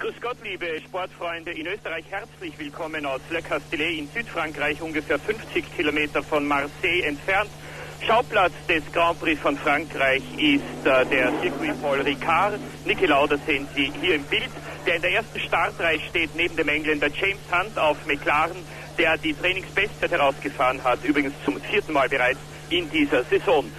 Grüß Gott, liebe Sportfreunde in Österreich, herzlich willkommen aus Le Castellet in Südfrankreich, ungefähr 50 Kilometer von Marseille entfernt. Schauplatz des Grand Prix von Frankreich ist äh, der Circuit Paul Ricard. Niki Lauda sehen Sie hier im Bild, der in der ersten Startreihe steht, neben dem Engländer James Hunt auf McLaren, der die Trainingsbestzeit herausgefahren hat, übrigens zum vierten Mal bereits in dieser Saison.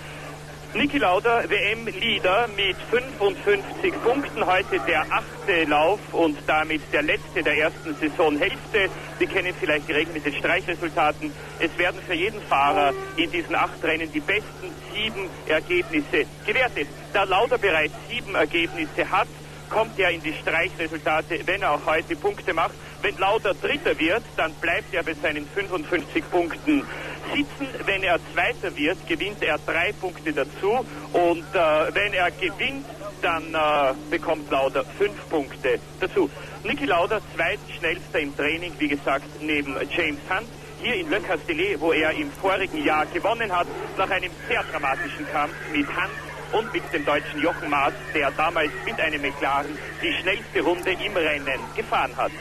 Niki Lauda, WM-Leader mit 55 Punkten, heute der achte Lauf und damit der letzte der ersten Saisonhälfte. Sie kennen vielleicht die Regeln mit den Streichresultaten. Es werden für jeden Fahrer in diesen acht Rennen die besten sieben Ergebnisse gewertet. Da Lauda bereits sieben Ergebnisse hat, kommt er in die Streichresultate, wenn er auch heute Punkte macht. Wenn Lauda Dritter wird, dann bleibt er bei seinen 55 Punkten sitzen. Wenn er Zweiter wird, gewinnt er drei Punkte dazu. Und äh, wenn er gewinnt, dann äh, bekommt Lauda fünf Punkte dazu. Niki Lauda, zweitschnellster im Training, wie gesagt, neben James Hunt. Hier in Le Castellet, wo er im vorigen Jahr gewonnen hat, nach einem sehr dramatischen Kampf mit Hunt und mit dem deutschen Jochen Maas, der damals mit einem McLaren die schnellste Runde im Rennen gefahren hat.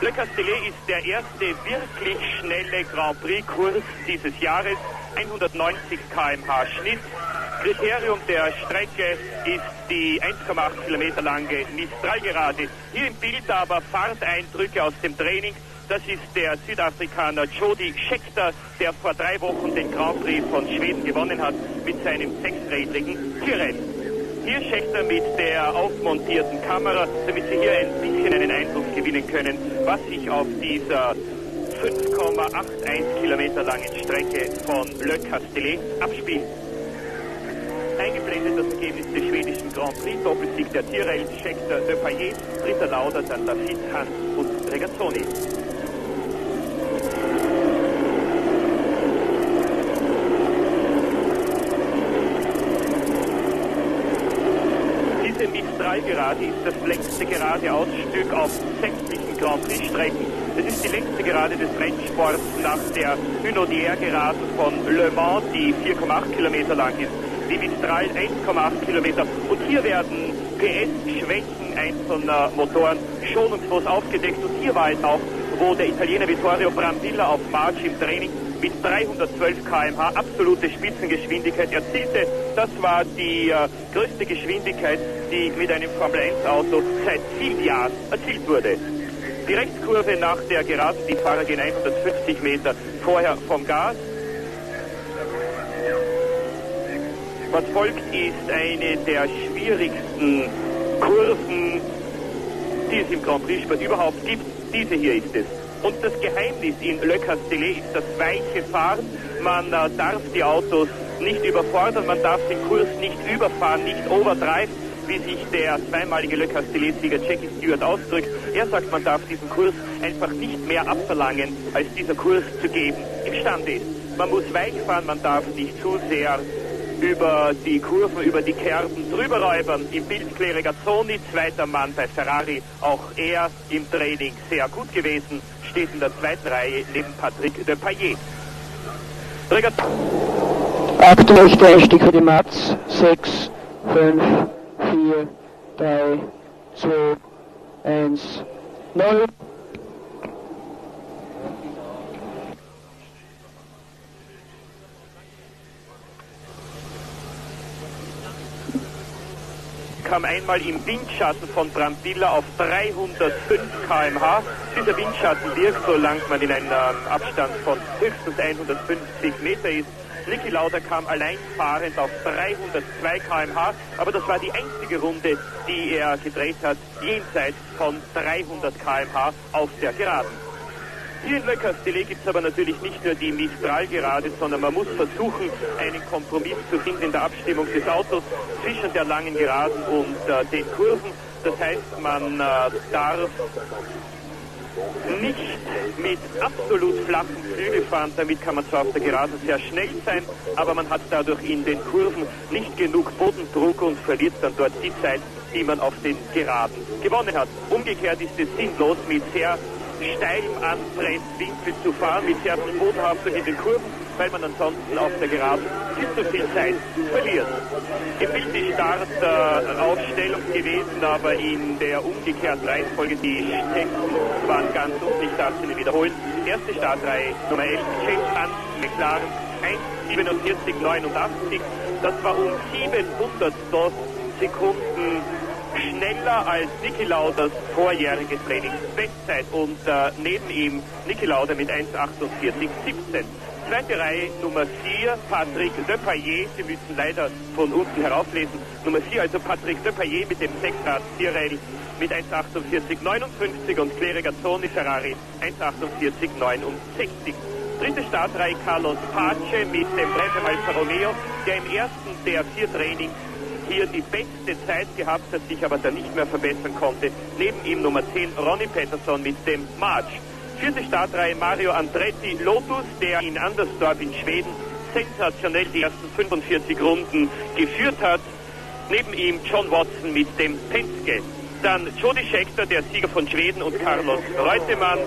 Le Castellet ist der erste wirklich schnelle Grand Prix-Kurs dieses Jahres. 190 km/h Schnitt. Kriterium der Strecke ist die 1,8 Kilometer lange Mistralgerade. Hier im Bild aber Fahrteindrücke aus dem Training. Das ist der Südafrikaner Jody Scheckter, der vor drei Wochen den Grand Prix von Schweden gewonnen hat mit seinem sechsrädrigen Tyrrell. Hier Schächter mit der aufmontierten Kamera, damit Sie hier ein bisschen einen Eindruck gewinnen können, was sich auf dieser 5,81 Kilometer langen Strecke von Le Castellet abspielt. Eingeblendet das Ergebnis des schwedischen Grand Prix, Doppelsieg der Tyrrell, Schechter, De Payet, dritter Lauder, dann Lafitte, Hans und Regazzoni. Gerade ist das längste geradeausstück auf sämtlichen Grand Prix-Strecken. Es ist die längste Gerade des Rennsports nach der Hunaudière-Gerade von Le Mans, die 4,8 Kilometer lang ist. Die Mistral 1,8 Kilometer. Und hier werden PS-Schwächen einzelner Motoren schonungslos aufgedeckt. Und hier war es auch, wo der Italiener Vittorio Brambilla auf March im Training mit 312 km/h absolute Spitzengeschwindigkeit erzielte. Das war die äh, größte Geschwindigkeit, die mit einem Formel-1-Auto seit vielen Jahren erzielt wurde. Die Rechtskurve nach der Geraden, die Fahrer gehen 150 Meter vorher vom Gas. Was folgt, ist eine der schwierigsten Kurven, die es im Grand Prix-Sport überhaupt gibt. Diese hier ist es. Und das Geheimnis in Le Castellet ist das weiche Fahren. Man äh, darf die Autos nicht überfordern, man darf den Kurs nicht überfahren, nicht overdrive, wie sich der zweimalige Le Castellet-Sieger Jackie Stewart ausdrückt. Er sagt, man darf diesen Kurs einfach nicht mehr abverlangen, als dieser Kurs zu geben imstande ist. Man muss weich fahren, man darf nicht zu sehr über die Kurven, über die Kerben drüber räubern. Im Bild Claire Gazzoni, zweiter Mann bei Ferrari, auch er im Training sehr gut gewesen steht in der zweiten Reihe neben Patrick de Payet. Aktuell ist der Einstieg für die Mats. 6, 5, 4, 3, 2, 1, 0. kam einmal im Windschatten von Brambilla auf 305 km/h. Dieser Windschatten wirkt, solange man in einem Abstand von höchstens 150 Meter ist. Niki Lauda kam allein fahrend auf 302 km/h, aber das war die einzige Runde, die er gedreht hat, jenseits von 300 km/h auf der Geraden. Hier in Le Castellet gibt es aber natürlich nicht nur die Mistral-Gerade, sondern man muss versuchen, einen Kompromiss zu finden in der Abstimmung des Autos zwischen der langen Geraden und äh, den Kurven. Das heißt, man äh, darf nicht mit absolut flachen Flügel fahren, damit kann man zwar auf der Geraden sehr schnell sein, aber man hat dadurch in den Kurven nicht genug Bodendruck und verliert dann dort die Zeit, die man auf den Geraden gewonnen hat. Umgekehrt ist es sinnlos, mit sehr steilem Anpresswinkel zu fahren, mit sehr viel Bodenhaftung in den Kurven, weil man ansonsten auf der Geraden viel zu viel Zeit verliert. Im Bild die Startaufstellung Aufstellung gewesen, aber in der umgekehrten Reihenfolge. Die Texten waren ganz und ich darf sie wiederholen. Erste Startreihe Nummer 11, James Hunt, McLaren 1,47,89. Das war um 700 Sekunden schneller als Niki Lauders vorjährige Trainingsbestzeit und äh, neben ihm Niki Lauder mit 1,48,17. Zweite Reihe Nummer 4, Patrick Depailler. Sie müssen leider von unten herauflesen. Nummer 4, also Patrick Depailler mit dem 6-Rad 4 mit 1,48,59 und Claire Gazzoni Ferrari 1,48,69. Dritte Startreihe Carlos Pace mit dem Bremse Alfa Romeo, der im ersten der vier Trainings hier die beste Zeit gehabt hat, sich aber dann nicht mehr verbessern konnte. Neben ihm Nummer 10 Ronnie Pettersson mit dem March. Vierte Startreihe Mario Andretti Lotus, der in Andersdorf in Schweden sensationell die ersten 45 Runden geführt hat. Neben ihm John Watson mit dem Penske. Dann Jody Scheckter, der Sieger von Schweden und Carlos Reutemann.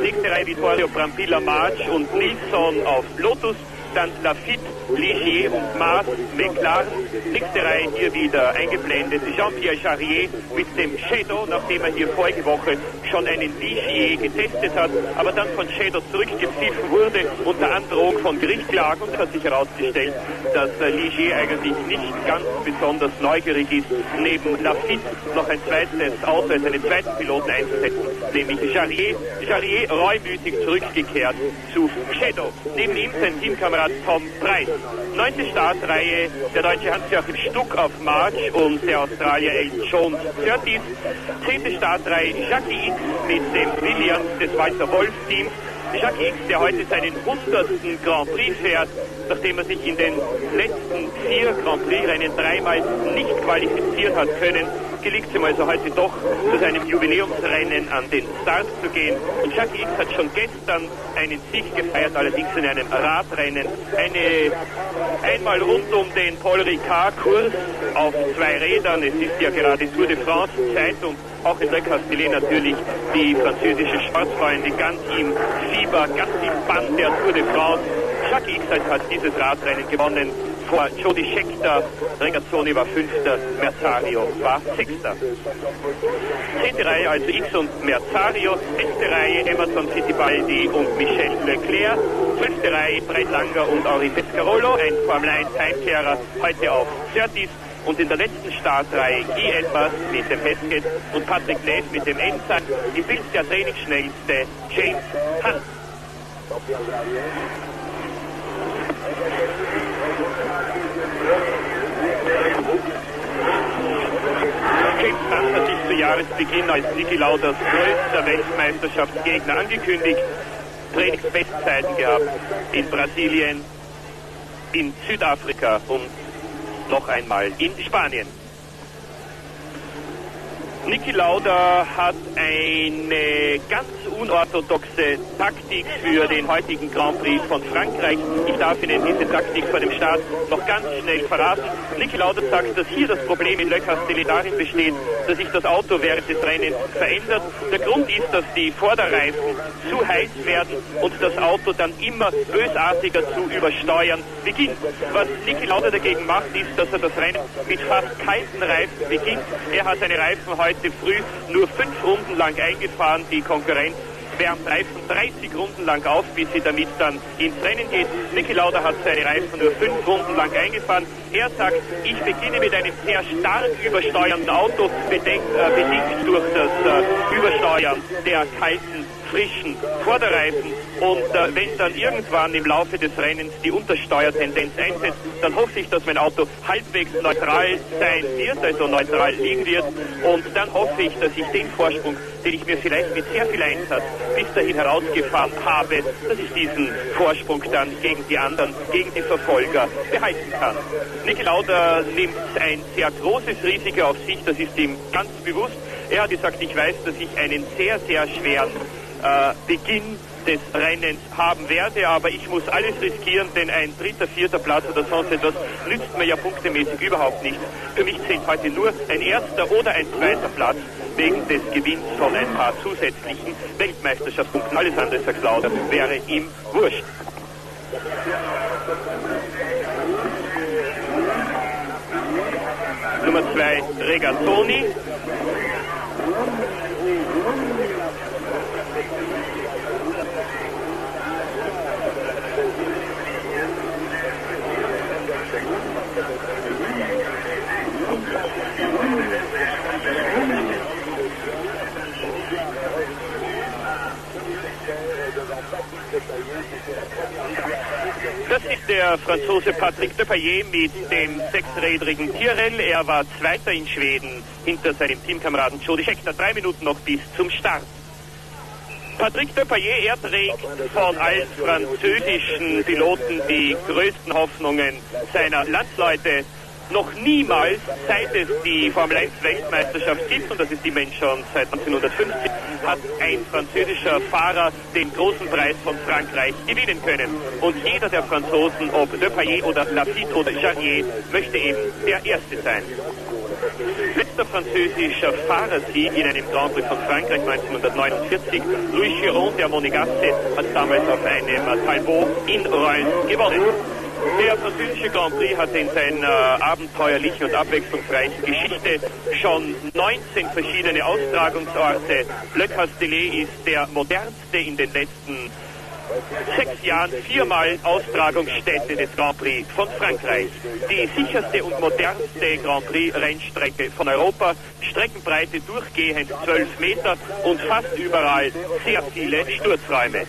Nächste Reihe Vittorio Brambilla March und Nilsson auf Lotus dann Lafitte, Ligier und Maas, McLaren. Nächste Reihe hier wieder eingeblendet Jean-Pierre Charrier mit dem Shadow, nachdem er hier vorige Woche schon einen Ligier getestet hat, aber dann von Shadow zurückgepfiffen wurde unter Androhung von Gerichtsklagen und es hat sich herausgestellt, dass Ligier eigentlich nicht ganz besonders neugierig ist, neben Lafitte noch ein zweites Auto als einen zweiten Piloten einzusetzen, nämlich Charrier. Charrier reumütig zurückgekehrt zu Shadow. Neben ihm sein Teamkamerad Tom Preis. Neunte Startreihe, der deutsche Hans-Joachim Stuck auf March und der Australier Elton Jones 30. Zehnte Startreihe Jackie X mit dem Williams des Walter Wolf Teams. Jacques X, der heute seinen 100. Grand Prix fährt, nachdem er sich in den letzten vier Grand Prix-Rennen dreimal nicht qualifizieren hat können, gelingt es ihm also heute doch, zu seinem Jubiläumsrennen an den Start zu gehen. Und Jacques X hat schon gestern einen Sieg gefeiert, allerdings in einem Radrennen. Eine einmal rund um den Paul Ricard-Kurs auf zwei Rädern. Es ist ja gerade Tour de France Zeit und auch in Le Castellet natürlich die französische Sportfreunde ganz im Fieber, ganz im Bann der Tour de France. Jacques X hat dieses Radrennen gewonnen vor Jody Scheckter, Regazzoni war Fünfter, Merzario war Sechster. Zehnte Reihe also X und Merzario, elfte Reihe Emerson Fittipaldi und Michel Leclerc, zwölfte Reihe Breitlanger und Henri Pescarolo, ein Formel 1 Heimkehrer, heute auf Certis. Und in der letzten Startreihe Guy Edwards mit dem Heskett und Patrick Neff mit dem Ensign, im Bild der trainingsschnellste James Hunt. Hat sich zu Jahresbeginn als Niki Lauders größter Weltmeisterschaftsgegner angekündigt. Trainingsbestzeiten gehabt in Brasilien, in Südafrika und noch einmal in Spanien. Niki Lauda hat eine ganz unorthodoxe Taktik für den heutigen Grand Prix von Frankreich. Ich darf Ihnen diese Taktik vor dem Start noch ganz schnell verraten. Niki Lauda sagt, dass hier das Problem in Le Castellet darin besteht, dass sich das Auto während des Rennens verändert. Der Grund ist, dass die Vorderreifen zu heiß werden und das Auto dann immer bösartiger zu übersteuern beginnt. Was Niki Lauda dagegen macht, ist, dass er das Rennen mit fast kalten Reifen beginnt. Er hat seine Reifen heute heute früh nur fünf Runden lang eingefahren. Die Konkurrenz wärmt Reifen 30 Runden lang auf, bis sie damit dann ins Rennen geht. Niki Lauda hat seine Reifen nur fünf Runden lang eingefahren. Er sagt, ich beginne mit einem sehr stark übersteuernden Auto, bedingt, äh, bedingt durch das äh, Übersteuern der kalten frischen Vorderreifen und äh, wenn dann irgendwann im Laufe des Rennens die Untersteuertendenz einsetzt, dann hoffe ich, dass mein Auto halbwegs neutral sein wird, also neutral liegen wird und dann hoffe ich, dass ich den Vorsprung, den ich mir vielleicht mit sehr viel Einsatz bis dahin herausgefahren habe, dass ich diesen Vorsprung dann gegen die anderen, gegen die Verfolger behalten kann. Niki Lauda nimmt ein sehr großes Risiko auf sich, das ist ihm ganz bewusst. Er hat gesagt, ich weiß, dass ich einen sehr, sehr schweren äh, Beginn des Rennens haben werde, aber ich muss alles riskieren, denn ein dritter, vierter Platz oder sonst etwas nützt mir ja punktemäßig überhaupt nichts. Für mich zählt heute nur ein erster oder ein zweiter Platz wegen des Gewinns von ein paar zusätzlichen Weltmeisterschaftspunkten. Alles andere, sagt Lauder, wäre ihm wurscht. Nummer 2 Regazzoni. Das ist der Franzose Patrick de Payet mit dem sechsrädrigen Tyrell. Er war Zweiter in Schweden hinter seinem Teamkameraden Jody Scheckter. Drei Minuten noch bis zum Start. Patrick de Payet, er trägt von allen französischen Piloten die größten Hoffnungen seiner Landsleute noch niemals, seit es die Formel 1 Weltmeisterschaft gibt, und das ist immerhin schon seit 1950, hat ein französischer Fahrer den großen Preis von Frankreich gewinnen können. Und jeder der Franzosen, ob Lepayet oder Lafitte oder Jarrier, möchte eben der Erste sein. Letzter französischer Fahrersieg in einem Grand Prix von Frankreich 1949, Louis Chiron, der Monegasse, hat damals auf einem Talbot in Reims gewonnen. Der französische Grand Prix hat in seiner abenteuerlichen und abwechslungsreichen Geschichte schon 19 verschiedene Austragungsorte. Le Castellet ist der modernste in den letzten sechs Jahren viermal Austragungsstätte des Grand Prix von Frankreich. Die sicherste und modernste Grand Prix Rennstrecke von Europa. Streckenbreite durchgehend 12 Meter und fast überall sehr viele Sturzräume.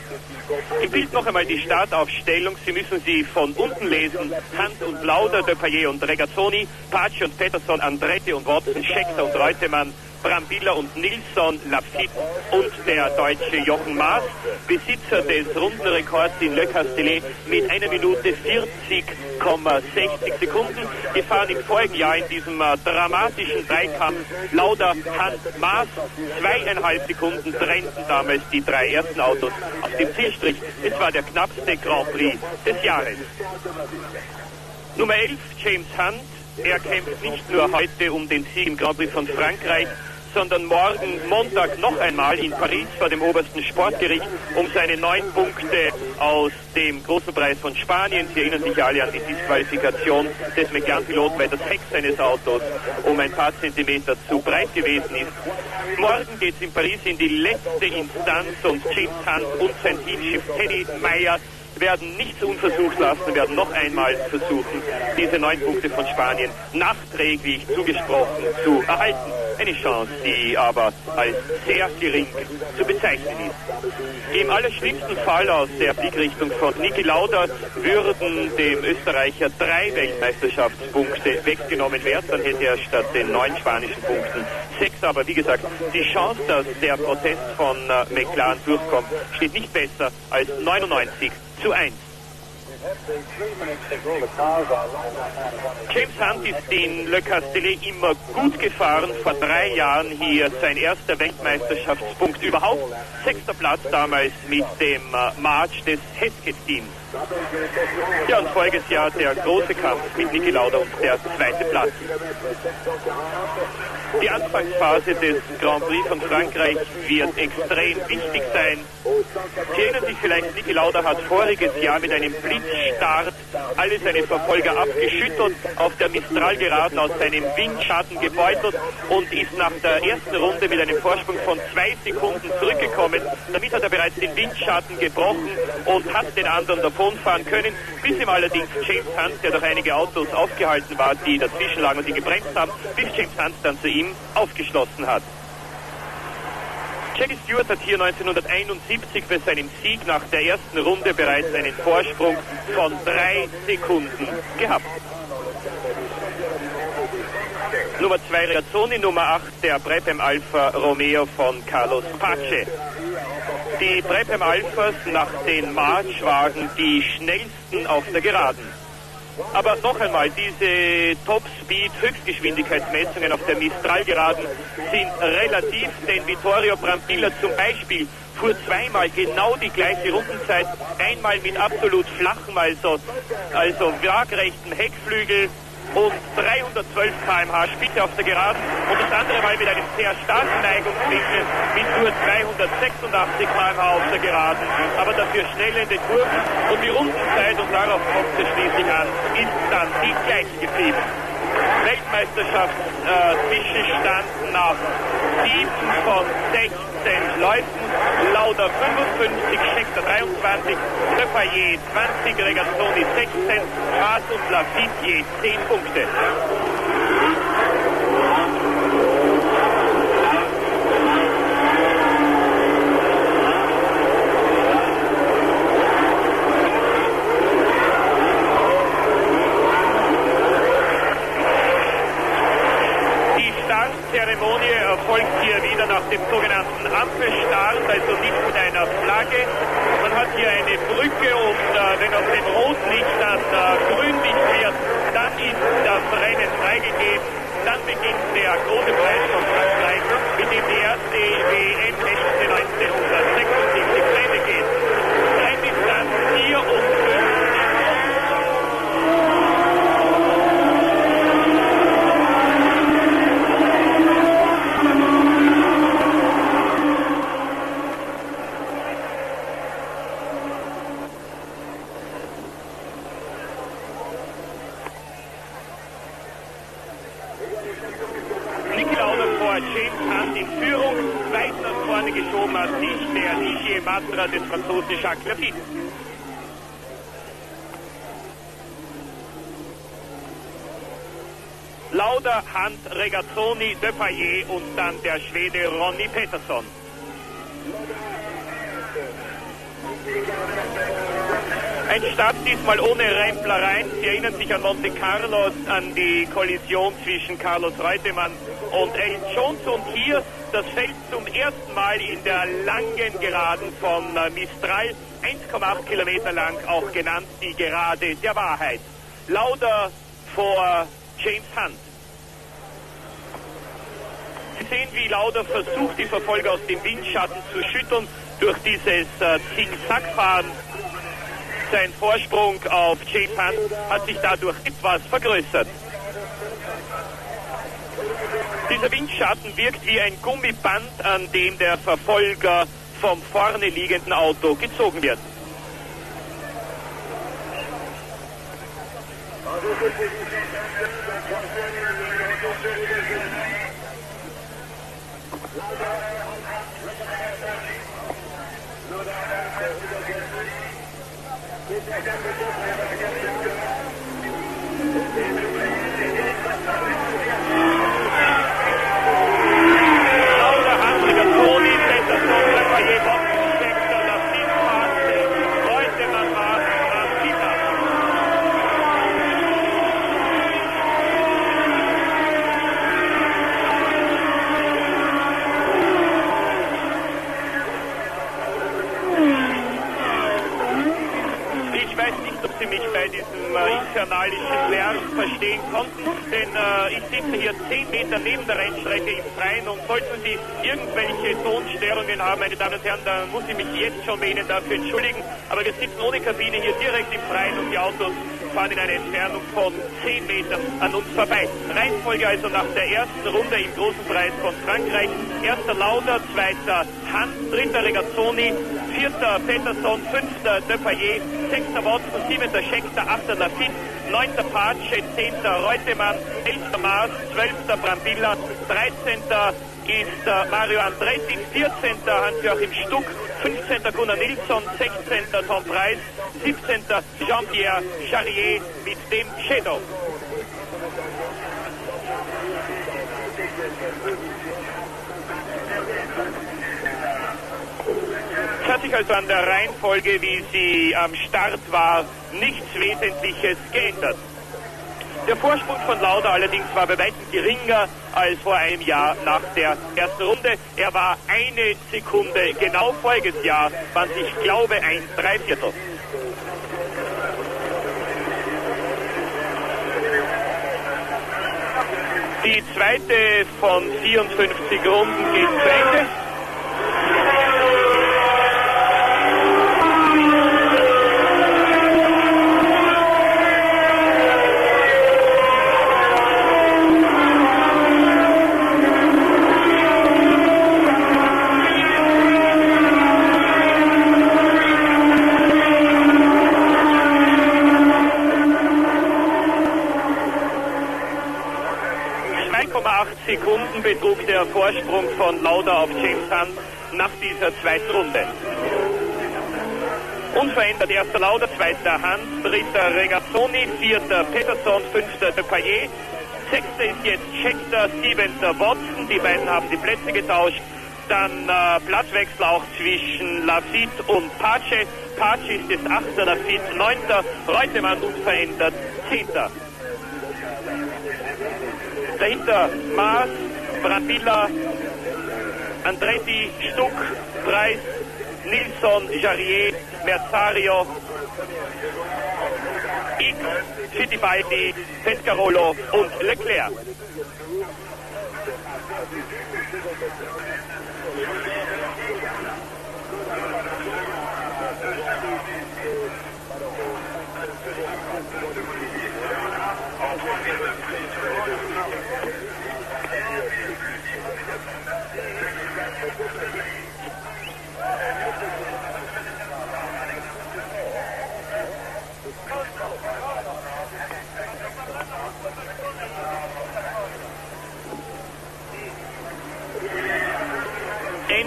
Im Bild noch einmal die Startaufstellung. Sie müssen sie von unten lesen. Hand und Lauder, De Payet und Regazzoni, Pace und Peterson, Andretti und Watson, Scheckter und Reutemann, Brambilla und Nilsson, Lafitte und der deutsche Jochen Maas, Besitzer des Rundenrekords in Le Castellet mit einer Minute 40,60 Sekunden, gefahren im vorigen Jahr in diesem äh, dramatischen Dreikampf Lauder, Hand, Maas, zweieinhalb Sekunden trennten damals die drei ersten Autos auf dem Zielstrich. Es war der knappste Grand Prix des Jahres. Nummer 11, James Hunt. Er kämpft nicht nur heute um den Sieg im Grand Prix von Frankreich, sondern morgen Montag noch einmal in Paris vor dem obersten Sportgericht um seine neun Punkte aus dem großen Preis von Spanien. Sie erinnern sich alle an die Disqualifikation des McLaren-Piloten, weil das Heck seines Autos um ein paar Zentimeter zu breit gewesen ist. Morgen geht es in Paris in die letzte Instanz und James Hunt und sein Teamchef Teddy Meyer werden nichts unversucht lassen, werden noch einmal versuchen, diese neun Punkte von Spanien nachträglich zugesprochen zu erhalten. Eine Chance, die aber als sehr gering zu bezeichnen ist. Im allerschlimmsten Fall aus der Blickrichtung von Niki Lauda würden dem Österreicher drei Weltmeisterschaftspunkte weggenommen werden, dann hätte er statt den neun spanischen Punkten sechs. Aber wie gesagt, die Chance, dass der Protest von äh, McLaren durchkommt, steht nicht besser als 99 zu 1. James Hunt ist in Le Castellet immer gut gefahren. Vor drei Jahren hier sein erster Weltmeisterschaftspunkt überhaupt. Sechster Platz damals mit dem äh, March des Hesketh-Teams. Ja, und voriges Jahr der große Kampf mit Niki Lauda und der zweite Platz. Die Anfangsphase des Grand Prix von Frankreich wird extrem wichtig sein. Sie erinnern sich vielleicht, Niki Lauda hat voriges Jahr mit einem Blitzstart alle seine Verfolger abgeschüttelt, auf der Mistral geraten, aus seinem Windschatten gebeutelt und ist nach der ersten Runde mit einem Vorsprung von zwei Sekunden zurückgekommen. Damit hat er bereits den Windschatten gebrochen und hat den anderen davonfahren können, bis ihm allerdings James Hunt, der durch einige Autos aufgehalten war, die dazwischen lagen und die gebremst haben, bis James Hunt dann zu ihm aufgeschlossen hat. Jackie Stewart hat hier 1971 bei seinem Sieg nach der ersten Runde bereits einen Vorsprung von drei Sekunden gehabt. Nummer 2 Reazzoni, Nummer 8 der Brepem Alfa Romeo von Carlos Pace. Die Brepem Alphas nach den Marschwagen die schnellsten auf der Geraden. Aber noch einmal, diese Top-Speed-Höchstgeschwindigkeitsmessungen auf der Mistral-Geraden sind relativ, denn Vittorio Brambilla zum Beispiel fuhr zweimal genau die gleiche Rundenzeit, einmal mit absolut flachem, also, also waagrechten Heckflügel und 312 km/h Spitze auf der Geraden. Und das andere Mal mit einem sehr starken Neigungswinkel mit nur 286 km/h auf der Geraden, aber dafür schnell in den Kurven und die Rundenzeit, und darauf kommt es schließlich an, ist dann die gleiche geblieben. Weltmeisterschaft-Zwischenstand äh, nach 7 von 16 Läufen. Lauder 55, Schechter 23, Treffayer 20, Regazzoni 16, Haas und Lafitte je 10 Punkte. Dem sogenannten Ampelstart, also nicht mit einer Flagge. Man hat hier eine Brücke und äh, wenn auf dem Rotlicht dann äh, Grünlicht wird, dann ist das Rennen freigegeben. Dann beginnt der große Preis von Frankreich, mit dem die erste WM-Hälfte 1976 zu Ende geht. Renndistanz 4 und 5. Matra des Franzosen Jacques Lafitte. Lauder, Hand, Regazzoni, Depailler und dann der Schwede Ronny Peterson. Ein Start diesmal ohne Remplereien. Sie erinnern sich an Monte Carlo, an die Kollision zwischen Carlos Reutemann und Alan Jones. Und hier das Feld zum ersten Mal in der langen Geraden von äh, Mistral, 1,8 Kilometer lang, auch genannt die Gerade der Wahrheit. Lauder vor James Hunt. Sie sehen, wie Lauder versucht, die Verfolger aus dem Windschatten zu schütteln durch dieses äh, Zickzackfahren. Sein Vorsprung auf Hunt hat sich dadurch etwas vergrößert. Dieser Windschatten wirkt wie ein Gummiband, an dem der Verfolger vom vorne liegenden Auto gezogen wird. Infernalischen Lärm verstehen konnten, denn äh, ich sitze hier 10 Meter neben der Rennstrecke im Freien und sollten Sie irgendwelche Tonstörungen haben, meine Damen und Herren, dann muss ich mich jetzt schon bei Ihnen dafür entschuldigen, aber wir sitzen ohne Kabine hier direkt im Freien und die Autos fahren in einer Entfernung von 10 Metern an uns vorbei. Reihenfolge also nach der ersten Runde im großen Preis von Frankreich. Erster Lauder, zweiter Hans, dritter Regazzoni, vierter Peterson, fünfter Depailler, sechster Watson, siebenter Scheckter, achter Lafitte, neunter Patsche, zehnter Reutemann, elfter Maas, zwölfter Brambilla, dreizehnter ist äh, Mario Andretti, 14. Hans-Joachim Stuck, 15. Gunnar Nilsson, 16. Tom Preis, 17. Jean-Pierre Charrier mit dem Shadow. Es hat sich also an der Reihenfolge, wie sie am Start war, nichts Wesentliches geändert. Der Vorsprung von Lauda allerdings war bei weitem geringer als vor einem Jahr nach der ersten Runde. Er war eine Sekunde genau voriges Jahr, waren ich glaube ein Dreiviertel. Die zweite von 54 Runden geht zu Ende. Der Vorsprung von Lauda auf James Hunt nach dieser zweiten Runde. Unverändert erster Lauda, zweiter Hunt, dritter Regazzoni, vierter Peterson, fünfter De Payet, sechster ist jetzt Schechter, siebenter Watson, die beiden haben die Plätze getauscht. Dann äh, Platzwechsel auch zwischen Lafitte und Pace. Pace ist jetzt achter, Lafitte neunter, Reutemann unverändert, zehnter. Dahinter Maas, Brambilla, Andretti, Stuck, Preis, Nilsson, Jarrier, Merzario, X, Fittipaldi, Pescarolo und Leclerc.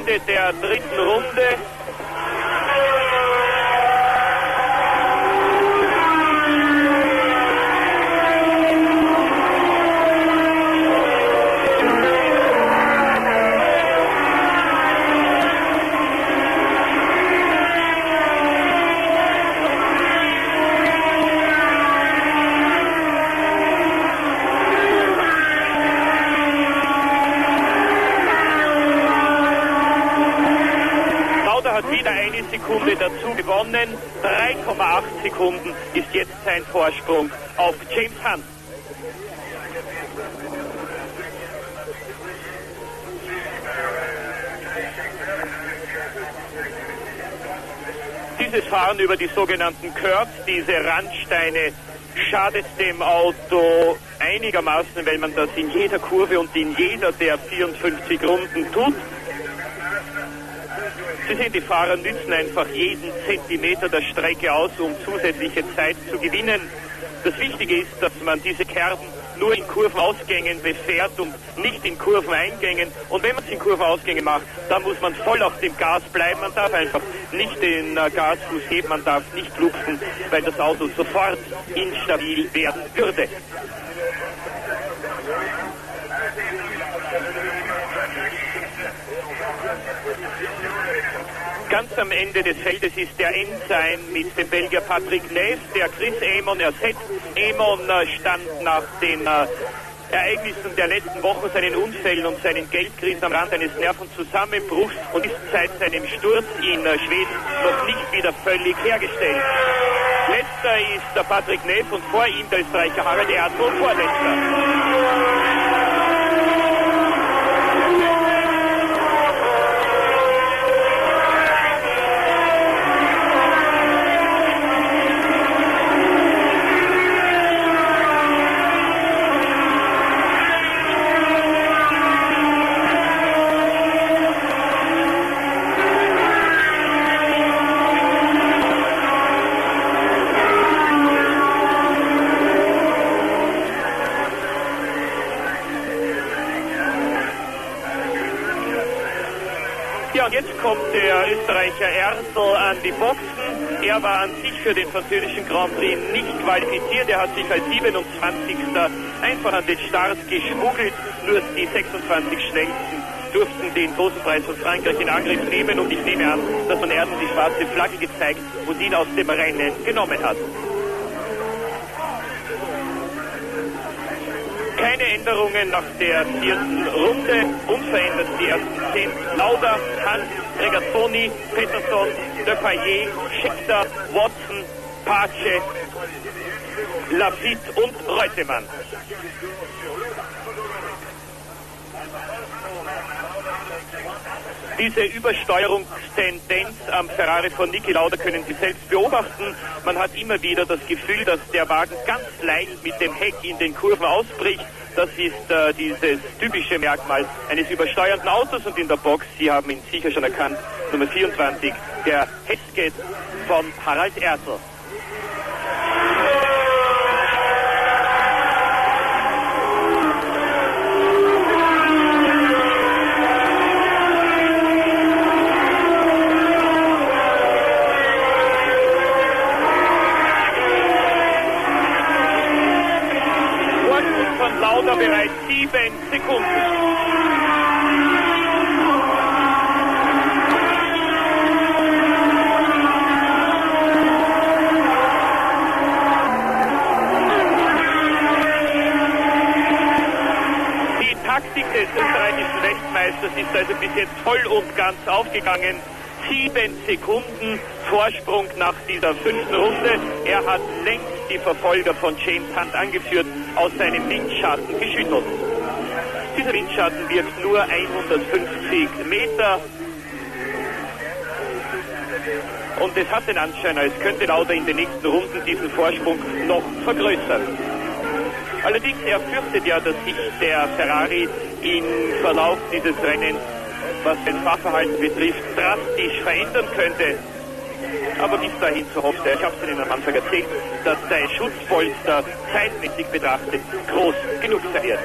Ende der dritten Runde. Lauda hat wieder eine Sekunde dazu gewonnen. 3,8 Sekunden ist jetzt sein Vorsprung auf James Hunt. Dieses Fahren über die sogenannten Curbs, diese Randsteine, schadet dem Auto einigermaßen, wenn man das in jeder Kurve und in jeder der 54 Runden tut. Sie sehen, die Fahrer nützen einfach jeden Zentimeter der Strecke aus, um zusätzliche Zeit zu gewinnen. Das Wichtige ist, dass man diese Kerben nur in Kurvenausgängen befährt und nicht in Kurveneingängen. Und wenn man es in Kurvenausgängen macht, dann muss man voll auf dem Gas bleiben. Man darf einfach nicht den äh, Gasfuß heben, man darf nicht lupfen, weil das Auto sofort instabil werden würde. Ganz am Ende des Feldes ist der Ensign mit dem Belgier Patrick Nees, der Chris Amon ersetzt. Amon äh, stand nach den äh, Ereignissen der letzten Wochen, seinen Unfällen und seinen Geldkrisen am Rand eines Nervenzusammenbruchs und ist seit seinem Sturz in äh, Schweden noch nicht wieder völlig hergestellt. Letzter ist der Patrick Neff und vor ihm der Österreicher Harald Erdl und Vorletzter. An die Boxen. Er war an sich für den französischen Grand Prix nicht qualifiziert. Er hat sich als 27. einfach an den Start geschmuggelt. Nur die 26 schnellsten durften den großen Preis von Frankreich in Angriff nehmen. Und ich nehme an, dass man Erstl die schwarze Flagge gezeigt und ihn aus dem Rennen genommen hat. Keine Änderungen nach der vierten Runde. Unverändert die ersten zehn. Lauda, Hans, Regazzoni, Peterson, De Payet, Schechter, Watson, Pace, Lafitte und Reutemann. Diese Übersteuerungstendenz am Ferrari von Niki Lauda können Sie selbst beobachten. Man hat immer wieder das Gefühl, dass der Wagen ganz leicht mit dem Heck in den Kurven ausbricht. Das ist äh, dieses typische Merkmal eines übersteuernden Autos und in der Box, Sie haben ihn sicher schon erkannt, Nummer 24, der Hesket von Harald Ertl. Sekunden. Taktik des österreichischen Weltmeisters ist also bis jetzt voll und ganz aufgegangen. Sieben Sekunden Vorsprung nach dieser fünften Runde. Er hat längst die Verfolger von James Hunt angeführt, aus seinem Windschatten geschüttelt. Dieser Windschatten wirkt nur 150 Meter. Und es hat den Anschein, als könnte Lauda in den nächsten Runden diesen Vorsprung noch vergrößern. Allerdings, er fürchtet ja, dass sich der Ferrari im Verlauf dieses Rennens, was den Fahrverhalten betrifft, drastisch verändern könnte. Aber bis dahin, so hofft er, ich habe es Ihnen am Anfang erzählt, dass sein Schutzpolster zeitmäßig betrachtet groß genug sein wird.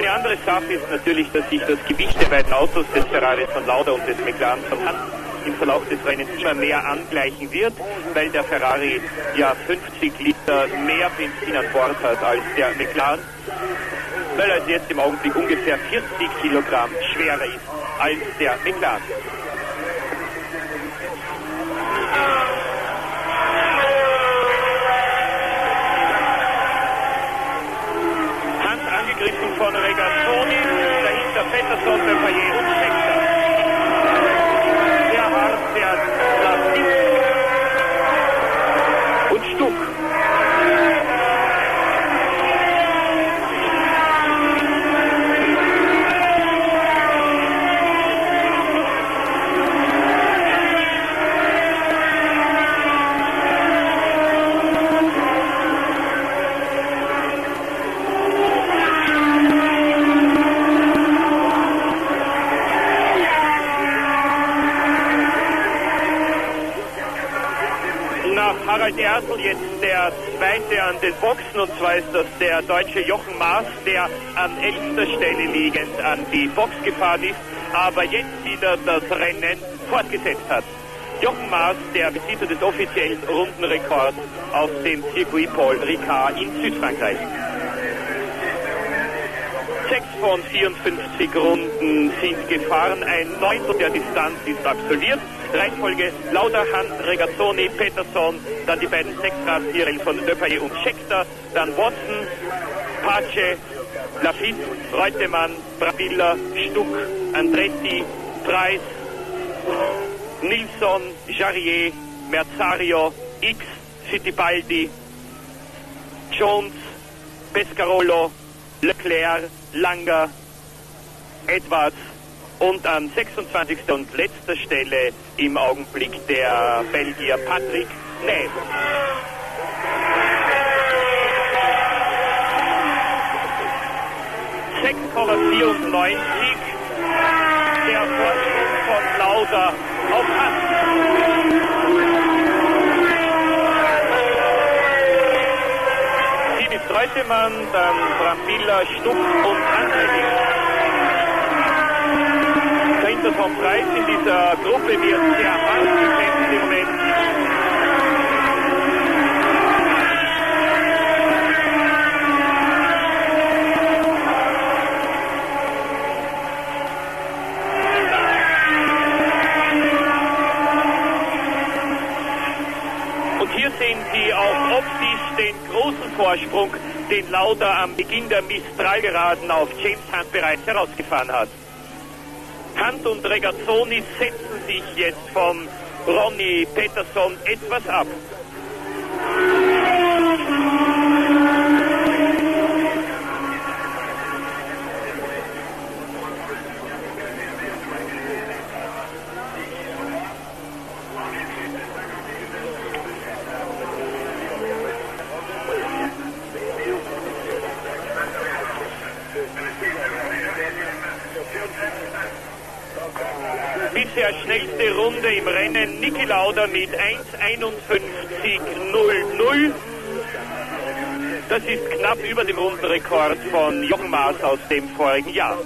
Eine andere Sache ist natürlich, dass sich das Gewicht der beiden Autos des Ferraris von Lauda und des McLaren von Hand im Verlauf des Rennens immer mehr angleichen wird, weil der Ferrari ja 50 Liter mehr Benzin an Bord hat als der McLaren, weil er jetzt im Augenblick ungefähr 40 Kilogramm schwerer ist als der McLaren. angegriffen von Regazzoni, dahinter Pettersson, Payet und Schechter. Sehr hart, sehr lastig. Und Stuck. Harald Ertel jetzt der Zweite an den Boxen und zwar ist das der deutsche Jochen Maas, der an elfter Stelle liegend an die Box gefahren ist, aber jetzt wieder das Rennen fortgesetzt hat. Jochen Maas, der Besitzer des offiziellen Rundenrekords auf dem Circuit Paul Ricard in Südfrankreich. Sechs von 54 Runden sind gefahren, ein Neuntel der Distanz ist absolviert. Reihenfolge. Lauderhand, Regazzoni, Peterson, dann die beiden Sechsradserien von Depay und Scheckter, dann Watson, Pace, Lafitte, Reutemann, Brabilla, Stuck, Andretti, Preis, Nilsson, Jarrier, Merzario, X, Fittipaldi, Jones, Pescarolo, Leclerc, Langer, Edwards und an 26. und letzter Stelle im Augenblick der Belgier Patrick Neff. der Vorsprung von Lauda auf Hand. Sieben ist Reutemann, dann Brambilla, Stuck und André dahinter Tom Preis in dieser Gruppe wird sehr hart gekämpft im Moment. Und hier sehen Sie auch optisch den großen Vorsprung, den Lauda am Beginn der Mistralgeraden auf James Hunt bereits herausgefahren hat. Hunt und Regazzoni setzen sich jetzt vom Ronny Peterson etwas ab. gewonnen Niki Lauda mit 1,51,00. Das ist knapp über dem Rundenrekord von Jochen Maas aus dem vorigen Jahr.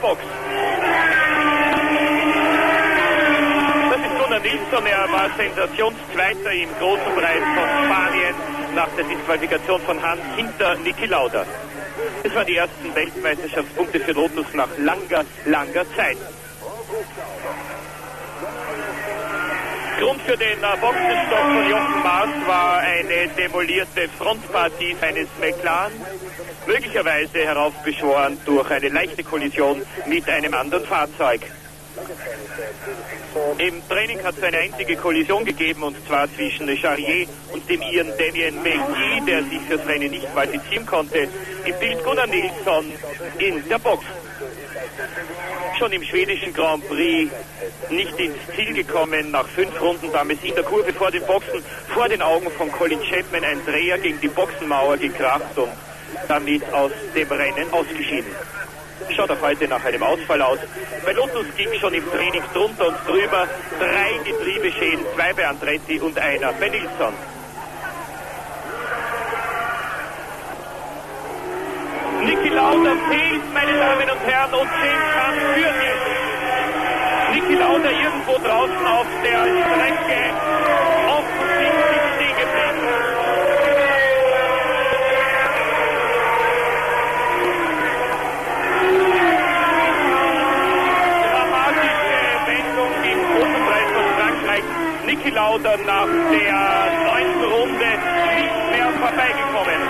Box. Das ist Gunnar Nilsson, er war Sensationszweiter im großen Preis von Spanien nach der Disqualifikation von Hans hinter Niki Lauda. Das waren die ersten Weltmeisterschaftspunkte für Lotus nach langer, langer Zeit. Grund für den äh, Boxenstopp von Jochen Maas war eine demolierte Frontpartie seines McLaren, möglicherweise heraufbeschworen durch eine leichte Kollision mit einem anderen Fahrzeug. Im Training hat es eine einzige Kollision gegeben und zwar zwischen Charrier und dem Ian Damien McGee, der sich fürs Rennen nicht qualifizieren konnte. Im Bild Gunnar Nilsson in der Box. Schon im schwedischen Grand Prix nicht ins Ziel gekommen, nach fünf Runden damals in der Kurve vor den Boxen, vor den Augen von Colin Chapman ein Dreher gegen die Boxenmauer gekracht und damit aus dem Rennen ausgeschieden schaut auch heute nach einem Ausfall aus. Bei Lotus ging schon im Training drunter und drüber. Drei Getriebeschäden, zwei bei Andretti und einer bei Nilsson. Niki Lauda fehlt, meine Damen und Herren, und James Hunt führt jetzt. Niki Lauda irgendwo draußen auf der Strecke offensichtlich stehen geblieben. Niki Lauda nach der neunten Runde nicht mehr vorbeigekommen.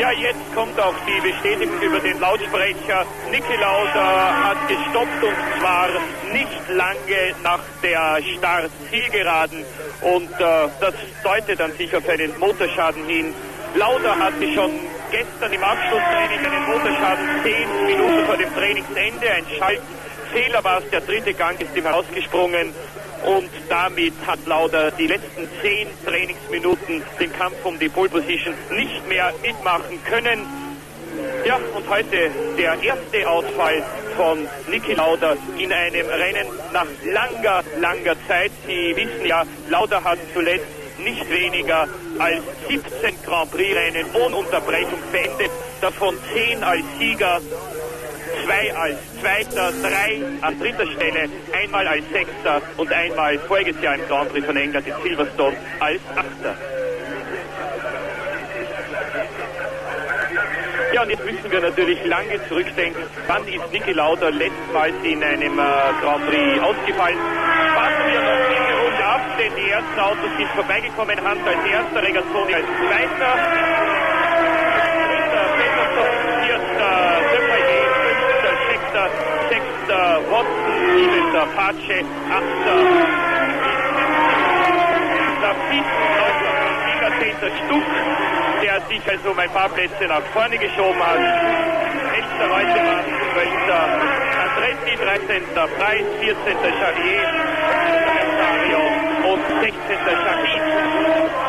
Ja, jetzt kommt auch die Bestätigung über Lautsprecher. Niki Lauda hat gestoppt und zwar nicht lange nach der Start-Zielgeraden und äh, das deutet an sich auf einen Motorschaden hin. Lauda hatte schon gestern im Abschlusstraining einen Motorschaden zehn Minuten vor dem Trainingsende. Ein Schaltfehler war es, der dritte Gang ist ihm herausgesprungen und damit hat Lauda die letzten zehn Trainingsminuten den Kampf um die Pole Position nicht mehr mitmachen können. Ja, und heute der erste Ausfall von Niki Lauda in einem Rennen nach langer, langer Zeit. Sie wissen ja, Lauda hat zuletzt nicht weniger als 17 Grand Prix-Rennen ohne Unterbrechung beendet, davon 10 als Sieger, zwei als Zweiter, drei an dritter Stelle, einmal als Sechster und einmal voriges Jahr im Grand Prix von England in Silverstone als Achter. Ja, und jetzt müssen wir natürlich lange zurückdenken. Wann ist Niki Lauda letztmals in einem äh, Grand Prix ausgefallen? Warten wir noch diese Runde ab, denn die ersten Autos sind vorbeigekommen. Hans als erster, Regazzoni als zweiter. Dritter, Peterson, vierter, Depailler, fünfter, sechster, sechster, Watson, siebenter, Pace, achter, Lafitte, neunter, zehnter, Stuck sich also um ein paar Plätze nach vorne geschoben hat. 11. Reutemann, 12. Andretti, 13. Preis, 14. Charrier, 15. und 16. Schachid.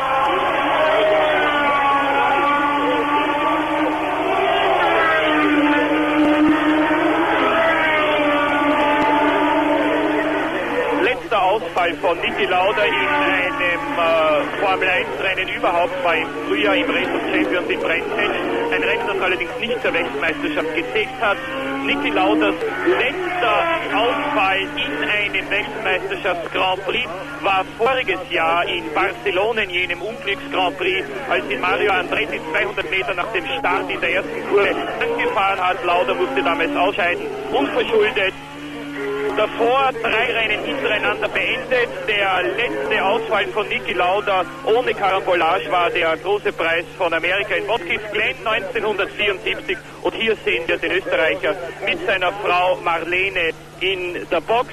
Ausfall von Niki Lauda in einem äh, Formel 1 Rennen überhaupt war im Frühjahr im Race of Champions in Brentford. Ein Rennen, das allerdings nicht zur Weltmeisterschaft gezählt hat. Niki Laudas letzter Ausfall in einem Weltmeisterschafts Grand Prix war voriges Jahr in Barcelona in jenem Unglücks Grand Prix, als in Mario Andretti 200 Meter nach dem Start in der ersten Kurve angefahren hat. Lauda musste damals ausscheiden, unverschuldet davor drei Rennen hintereinander beendet. Der letzte Ausfall von Niki Lauda ohne Karambolage war der große Preis von Amerika in Watkins Glen 1974. Und hier sehen wir den Österreicher mit seiner Frau Marlene in der Box.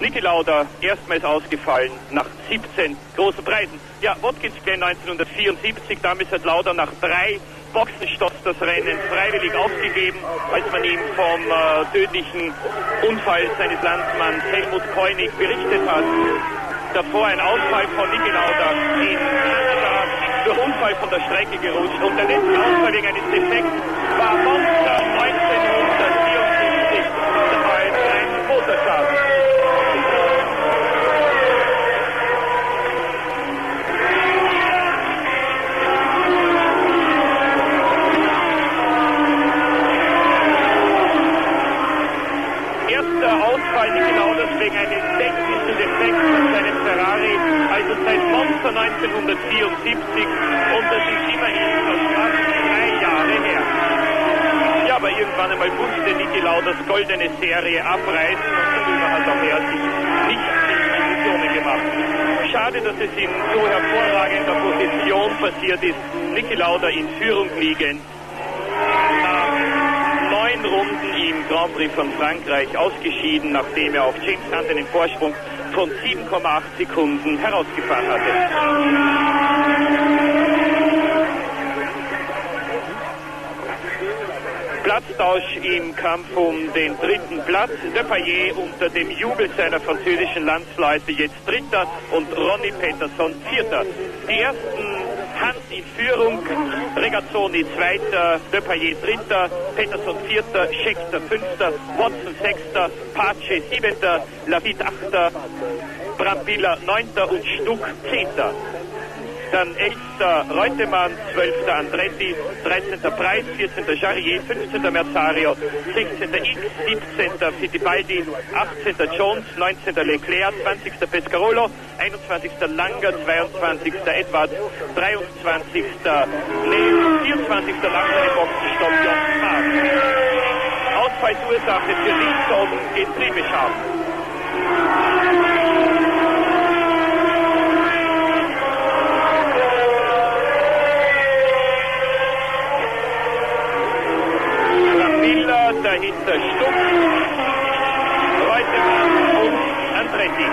Niki Lauda erstmals ausgefallen nach 17 großen Preisen. Ja, Watkins Glen 1974, damals hat Lauda nach drei Boxenstopp das Rennen freiwillig aufgegeben, als man ihm vom äh, tödlichen Unfall seines Landsmanns Helmut Koenig berichtet hat. Davor ein Ausfall von Nigelauder in Kanada von der Strecke gerutscht und der letzte Ausfall wegen eines Defekts war Monster 1974 als ein Motorschaden. Erster Ausfall genau deswegen eines technischen Defekts von seinem Ferrari, also seit Monster 1974 und das ist immerhin schon fast drei Jahre her. Ja, aber irgendwann einmal musste Niki Lauders goldene Serie abreißen und darüber hat auch er sich nicht Illusionen gemacht. Schade, dass es in so hervorragender Position passiert ist. Niki Lauda in Führung liegend. Nach neun Runden im Grand Prix von Frankreich ausgeschieden, nachdem er auf James Hunt einen Vorsprung von 7,8 Sekunden herausgefahren hatte. Platztausch im Kampf um den dritten Platz. Depayet unter dem Jubel seiner französischen Landsleute jetzt Dritter und Ronnie Peterson Vierter. Die ersten Hand in Führung, Regazzoni Zweiter, Depayet Dritter, Peterson Vierter, Scheckter Fünfter, Watson Sechster, Pace Siebenter, Lafitte Achter, Brambilla Neunter und Stuck Zehnter. Dann 11. Reutemann, 12. Andretti, 13. Preis, 14. Jarrier, 15. Merzario, 16. X, 17. Fittipaldi, 18. Jones, 19. Leclerc, 20. Pescarolo, 21. Langer, 22. Edwards, 23. Neil, 24. langsame Boxenstopp, John Mark. Ausfallsursache für Linson, Getriebeschaden. Dahinter Stuck, Reutemann und Andretti.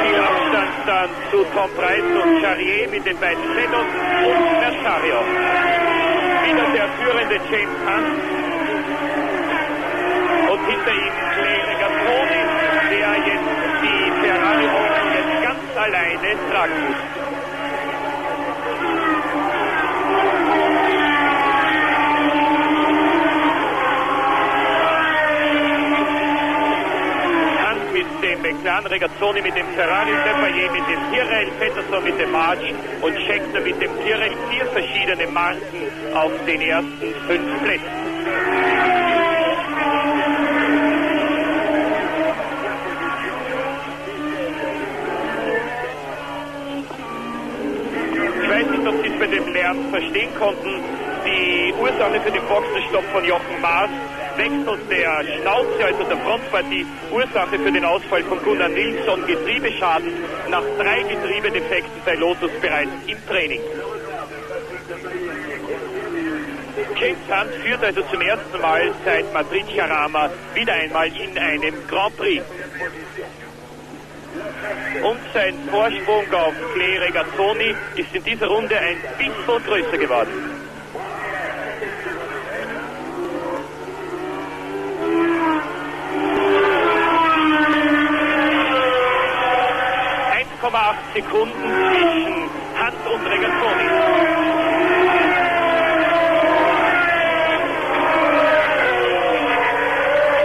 Viel Abstand dann zu Tom Preis und Charrier mit den beiden Shadows und Merzario. Wieder der führende James Hunt und hinter ihm Clay Regazzoni, der jetzt die Ferrari-Hoffnung jetzt ganz alleine tragen muss. mit dem McLaren, Regazzoni mit dem Ferrari, Depayet mit dem Tyrrell, Peterson mit dem March und Scheckter mit dem Tyrrell. Vier verschiedene Marken auf den ersten fünf Plätzen. Bei dem Lernen verstehen konnten. Die Ursache für den Boxenstopp von Jochen Maas wechselt der Schnauze, also der Frontpartie, Ursache für den Ausfall von Gunnar Nilsson, Getriebeschaden nach drei Getriebedefekten bei Lotus bereits im Training. James Hunt führt also zum ersten Mal seit Madrid-Charama wieder einmal in einem Grand Prix. Und sein Vorsprung auf Clay Regazzoni ist in dieser Runde ein bisschen größer geworden. Sekunden zwischen Hunt und Regazzoni.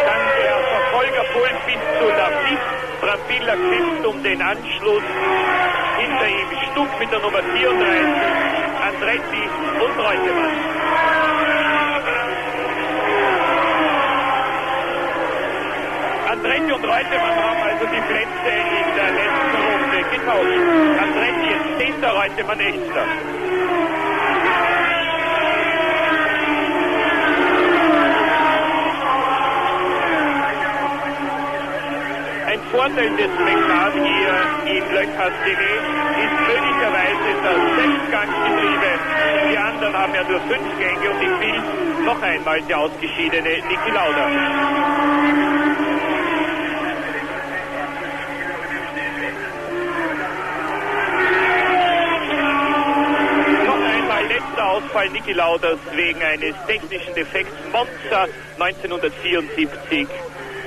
Dann der Verfolgerpult bis zu Lafitte. Brambilla kämpft um den Anschluss. Hinter ihm Stuck mit der Nummer 34, Andretti und Reutemann. Andretti und Reutemann haben also die Plätze in der letzten Runde getauscht. Andretti jetzt 10. Reutemann 11. Ein Vorteil des McLaren hier in Castellet ist möglicherweise das Sechsganggetriebe. Die anderen haben ja nur fünf Gänge und im Bild noch einmal der ausgeschiedene Niki Lauda. Ausfall Niki Lauders wegen eines technischen Defekts Monza 1974.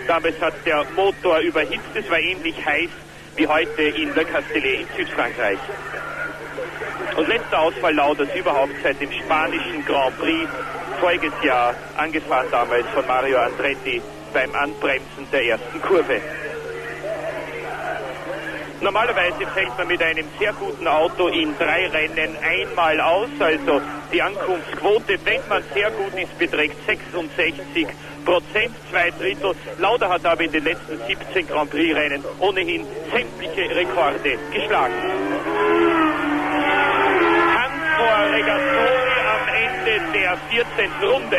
Damals hat der Motor überhitzt. Es war ähnlich heiß wie heute in Le Castellet in Südfrankreich. Und letzter Ausfall Lauders überhaupt seit dem spanischen Grand Prix voriges Jahr, angefahren damals von Mario Andretti beim Anbremsen der ersten Kurve. Normalerweise fällt man mit einem sehr guten Auto in drei Rennen einmal aus, also die Ankunftsquote, wenn man sehr gut ist, beträgt 66 Prozent, zwei Drittel. Lauda hat aber in den letzten 17 Grand Prix Rennen ohnehin sämtliche Rekorde geschlagen. Hand vor Regazzoni am Ende der 14. Runde.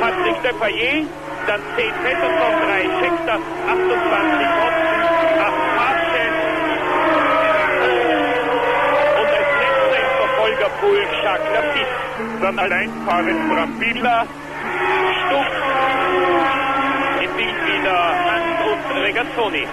Patrick Depailler, dann 10 Peterson, 3 Scheckter, 28 Watson, 8 Pace und als letzter im Verfolgerpool Jacques Lafitte. Dann allein fahren Brambilla, Stuck, im Bild wieder Hand und Regazzoni.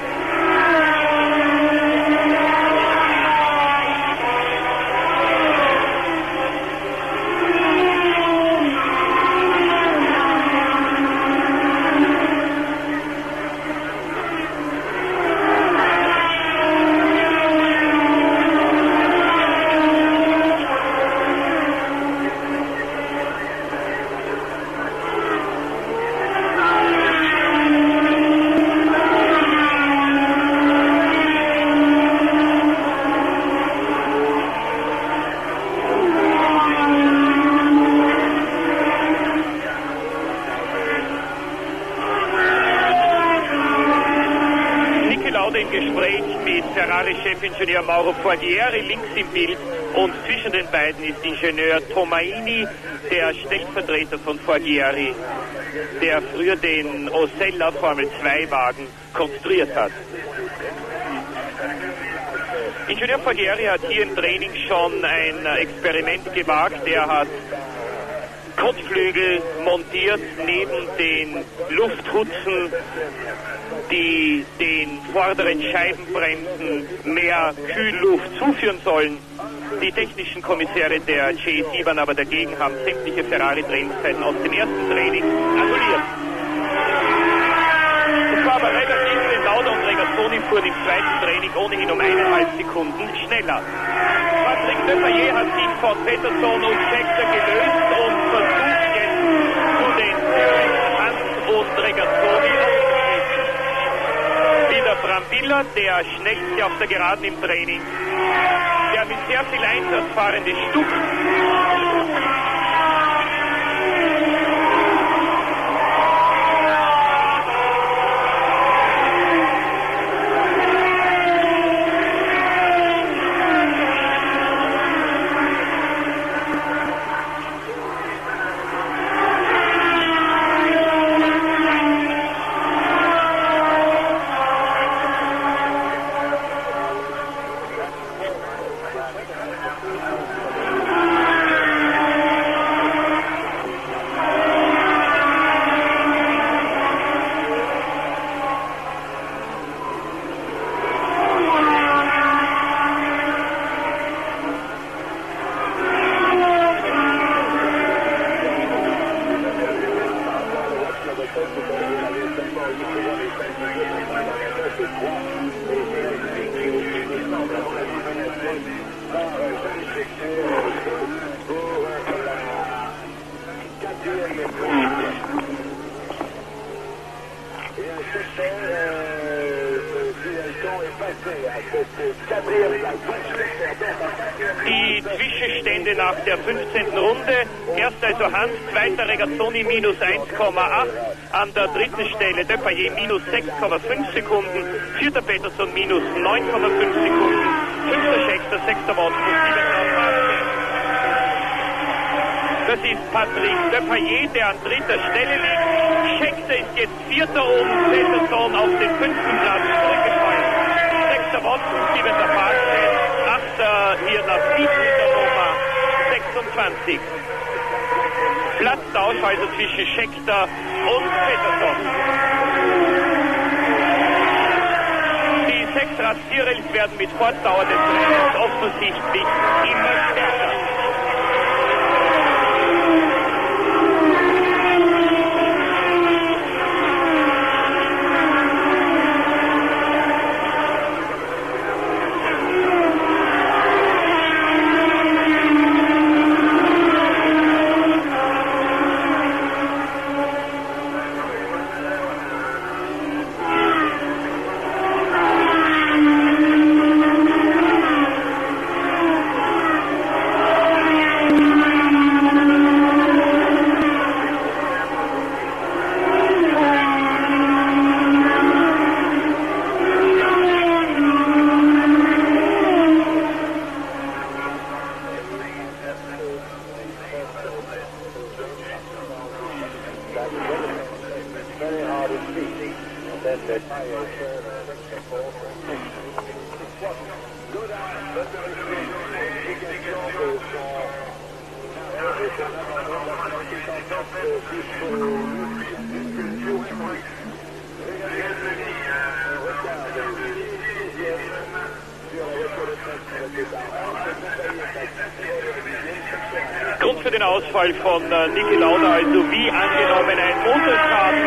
Niki Lauda im Gespräch mit Ferrari-Chefingenieur Mauro Forghieri links im Bild und zwischen den beiden ist Ingenieur Tomaini, der Stellvertreter von Forghieri, der früher den Osella Formel 2 Wagen konstruiert hat. Ingenieur Forghieri hat hier im Training schon ein Experiment gewagt. Er hat Kotflügel montiert neben den Lufthutzen, die den vorderen Scheibenbremsen mehr Kühlluft zuführen sollen. Die technischen Kommissäre der J7 waren aber dagegen, haben sämtliche Ferrari-Trainingszeiten aus dem ersten Training annulliert. Es war aber relativ, Lauda und Regazzoni fuhren im zweiten Training ohnehin um eineinhalb Sekunden schneller. Patrick Depailler hat sich von Peterson und Scheckter gelöst und versucht jetzt zu den Hand und Regazzoni. Wieder Brambilla, der schnellste auf der Geraden im Training, der mit sehr viel Einsatz fahrende Stuck Die Zwischenstände nach der 15. Runde. Erst also Hans, zweiter Regazzoni minus 1,8. An der dritten Stelle Depailler minus 6,5 Sekunden. Vierter Peterson minus 9,5 Sekunden. Fünfter Schechter, sechster Watson, siebenter Martin. Das ist Patrick Depailler, der an dritter Stelle liegt. Schechter ist jetzt vierter und Peterson auf den fünften Platz zurückgefallen. Sechster Watson, siebenter Martin. Achter hier nach Nummer 26. Platztausch also zwischen Scheckter und Peterson. Die sechs Radtierels werden mit Fortdauer des Rennens offensichtlich immer stärker. Grund für den Ausfall von äh, Niki Lauda, also wie angenommen ein Motorschaden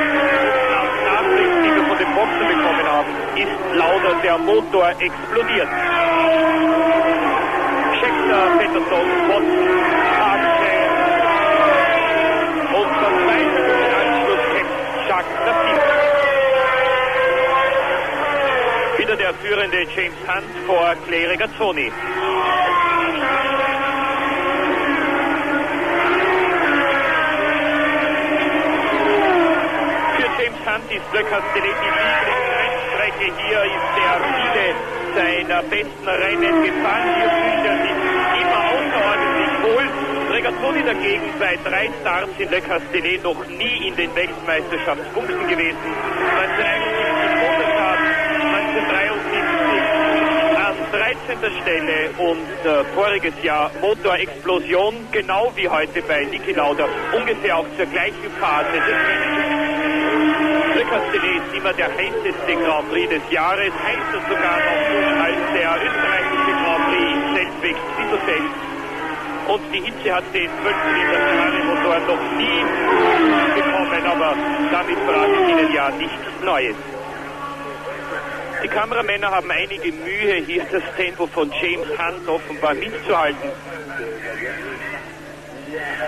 nach Nachricht, die wir von den Boxen bekommen haben, ist Lauda der Motor explodiert. Scheckter, Peterson, Watson, Arce und der zweite für den Anschluss Jacques Lafitte. Wieder der führende James Hunt vor Clay Regazzoni. Für James Hunt ist Le Castellet die Lieblingsrennstrecke. Hier ist er viele seiner besten Rennen gefahren. Hier fühlt er sich immer außerordentlich wohl. Regazzoni dagegen bei drei Starts in Le Castellet noch nie in den Weltmeisterschaftspunkten gewesen. 1971 Motorschaden, 1973 an 13. Stelle und äh, voriges Jahr Motorexplosion, genau wie heute bei Niki Lauda, ungefähr auch zur gleichen Phase des ist immer der heißeste Grand Prix des Jahres, heißer sogar noch als der österreichische Grand Prix in Selzweg, Bitterfeld. Und die Hitze hat den 12-Zylinder Ferrari-Motor noch nie bekommen, aber damit verrate ich Ihnen ja nichts Neues. Die Kameramänner haben einige Mühe, hier das Tempo von James Hunt offenbar mitzuhalten.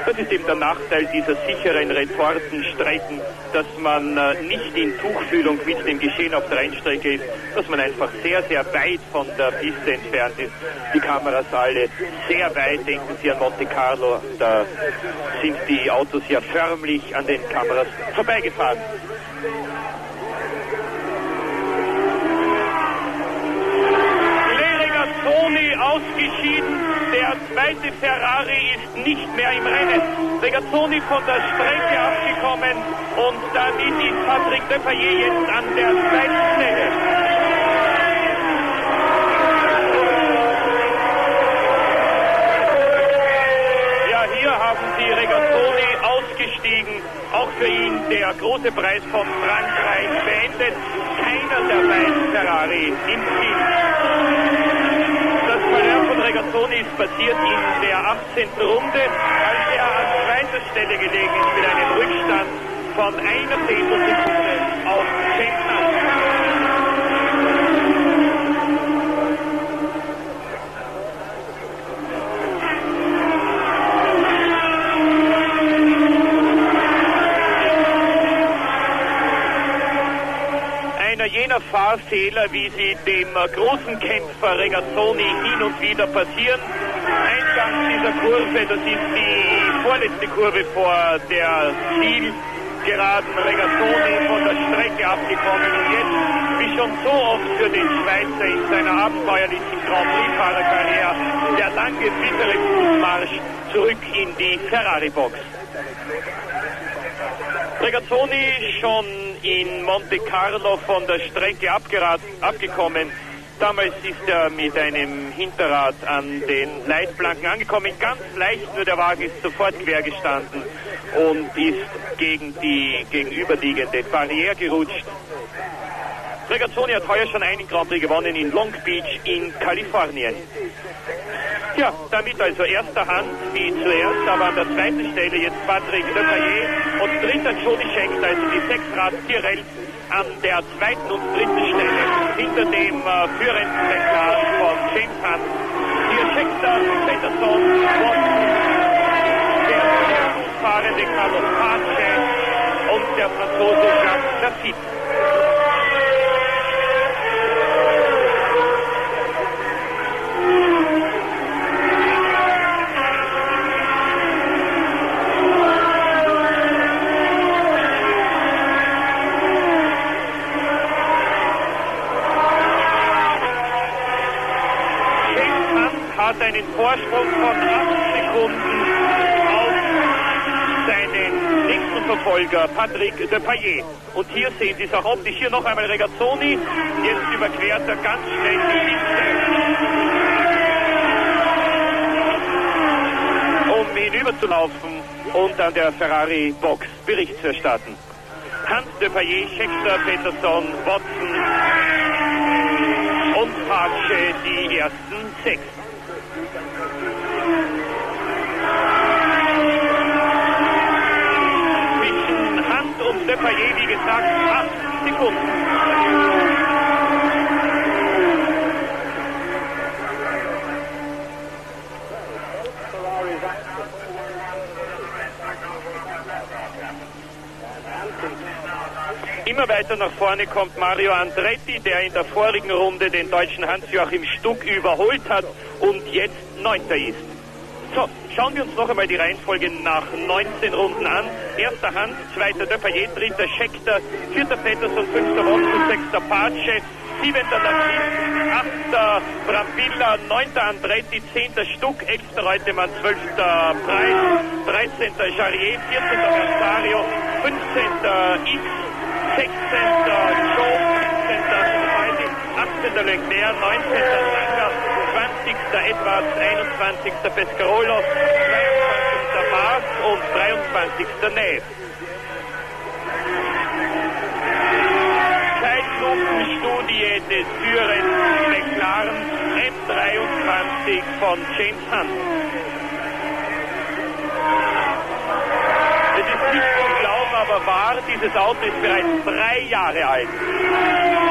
Das ist eben der Nachteil dieser sicheren Retortenstrecken, dass man äh, nicht in Tuchfühlung mit dem Geschehen auf der Rennstrecke ist, dass man einfach sehr, sehr weit von der Piste entfernt ist. Die Kameras alle sehr weit, denken Sie an Monte Carlo, da sind die Autos ja förmlich an den Kameras vorbeigefahren. Regazzoni ausgeschieden. Der zweite Ferrari ist nicht mehr im Rennen. Regazzoni von der Strecke abgekommen und damit ist Patrick Depailler jetzt an der zweiten Stelle. Ja, hier haben Sie Regazzoni ausgestiegen. Auch für ihn der große Preis von Frankreich beendet. Keiner der beiden Ferrari im Ziel. Regazzoni ist passiert in der 18. Runde, als er an zweiter Stelle gelegen ist mit einem Rückstand von einer Zehntelsekunde auf James Hunt. Einer jener Fahrfehler, wie sie dem äh, großen Kämpfer Regazzoni hin und wieder passieren. Eingang dieser Kurve, das ist die vorletzte Kurve vor der Zielgeraden Regazzoni von der Strecke abgekommen und jetzt, wie schon so oft für den Schweizer in seiner abenteuerlichen Grand Prix-Fahrerkarriere, der lange bittere Fußmarsch zurück in die Ferrari-Box. Regazzoni schon in Monte Carlo von der Strecke abgekommen. Damals ist er mit einem Hinterrad an den Leitplanken angekommen. Ganz leicht, nur der Wagen ist sofort quer gestanden und ist gegen die gegenüberliegende Barriere gerutscht. Regazzoni hat heuer schon einen Grand Prix gewonnen in Long Beach in Kalifornien. Ja, damit also erster Hand wie zuerst, aber an der zweiten Stelle jetzt Patrick Depailler und dritter Johnny Schenkter, also die Sechsrad Tyrell an der zweiten und dritten Stelle hinter dem äh, führenden Eklat von James Hunt. Hier Schenkter, Peterson, Watson, der sehr gut fahrende Carlos Pace und der Franzose Jacques Lafitte. hat einen Vorsprung von 8 Sekunden auf seinen nächsten Verfolger Patrick Depailler. Und hier sehen Sie es auch optisch. Hier noch einmal Regazzoni. Jetzt überquert er ganz schnell die Liste. Um hinüberzulaufen und an der Ferrari-Box Bericht zu erstatten. Hans Depailler, Schechter, Peterson, Watson und Patsche die ersten sechs. Paillet, wie gesagt, acht Sekunden. Immer weiter nach vorne kommt Mario Andretti, der in der vorigen Runde den deutschen Hans-Joachim Stuck überholt hat und jetzt Neunter ist. So, schauen wir uns noch einmal die Reihenfolge nach 19 Runden an. Erster Hans, zweiter Depayet, dritter Scheckter, vierter Pettersson, fünfter Watson, sechster Patsche, siebenter Latif, achter Brambilla, neunter Andretti, zehnter Stuck, elfter Reutemann, zwölfter Preis, dreizehnter Jarrier, vierzehnter Merzario, fünfzehnter X, 16. Joe, 17. Aldi, 18. Leclerc, 19. Langer, 20. Edwards, 21. Pescarolo, 22. Maas und 23. Neff. Zeitlupenstudie des führenden McLaren M23 von James Hunt. Es ist nicht zu glauben, aber wahr, dieses Auto ist bereits drei Jahre alt.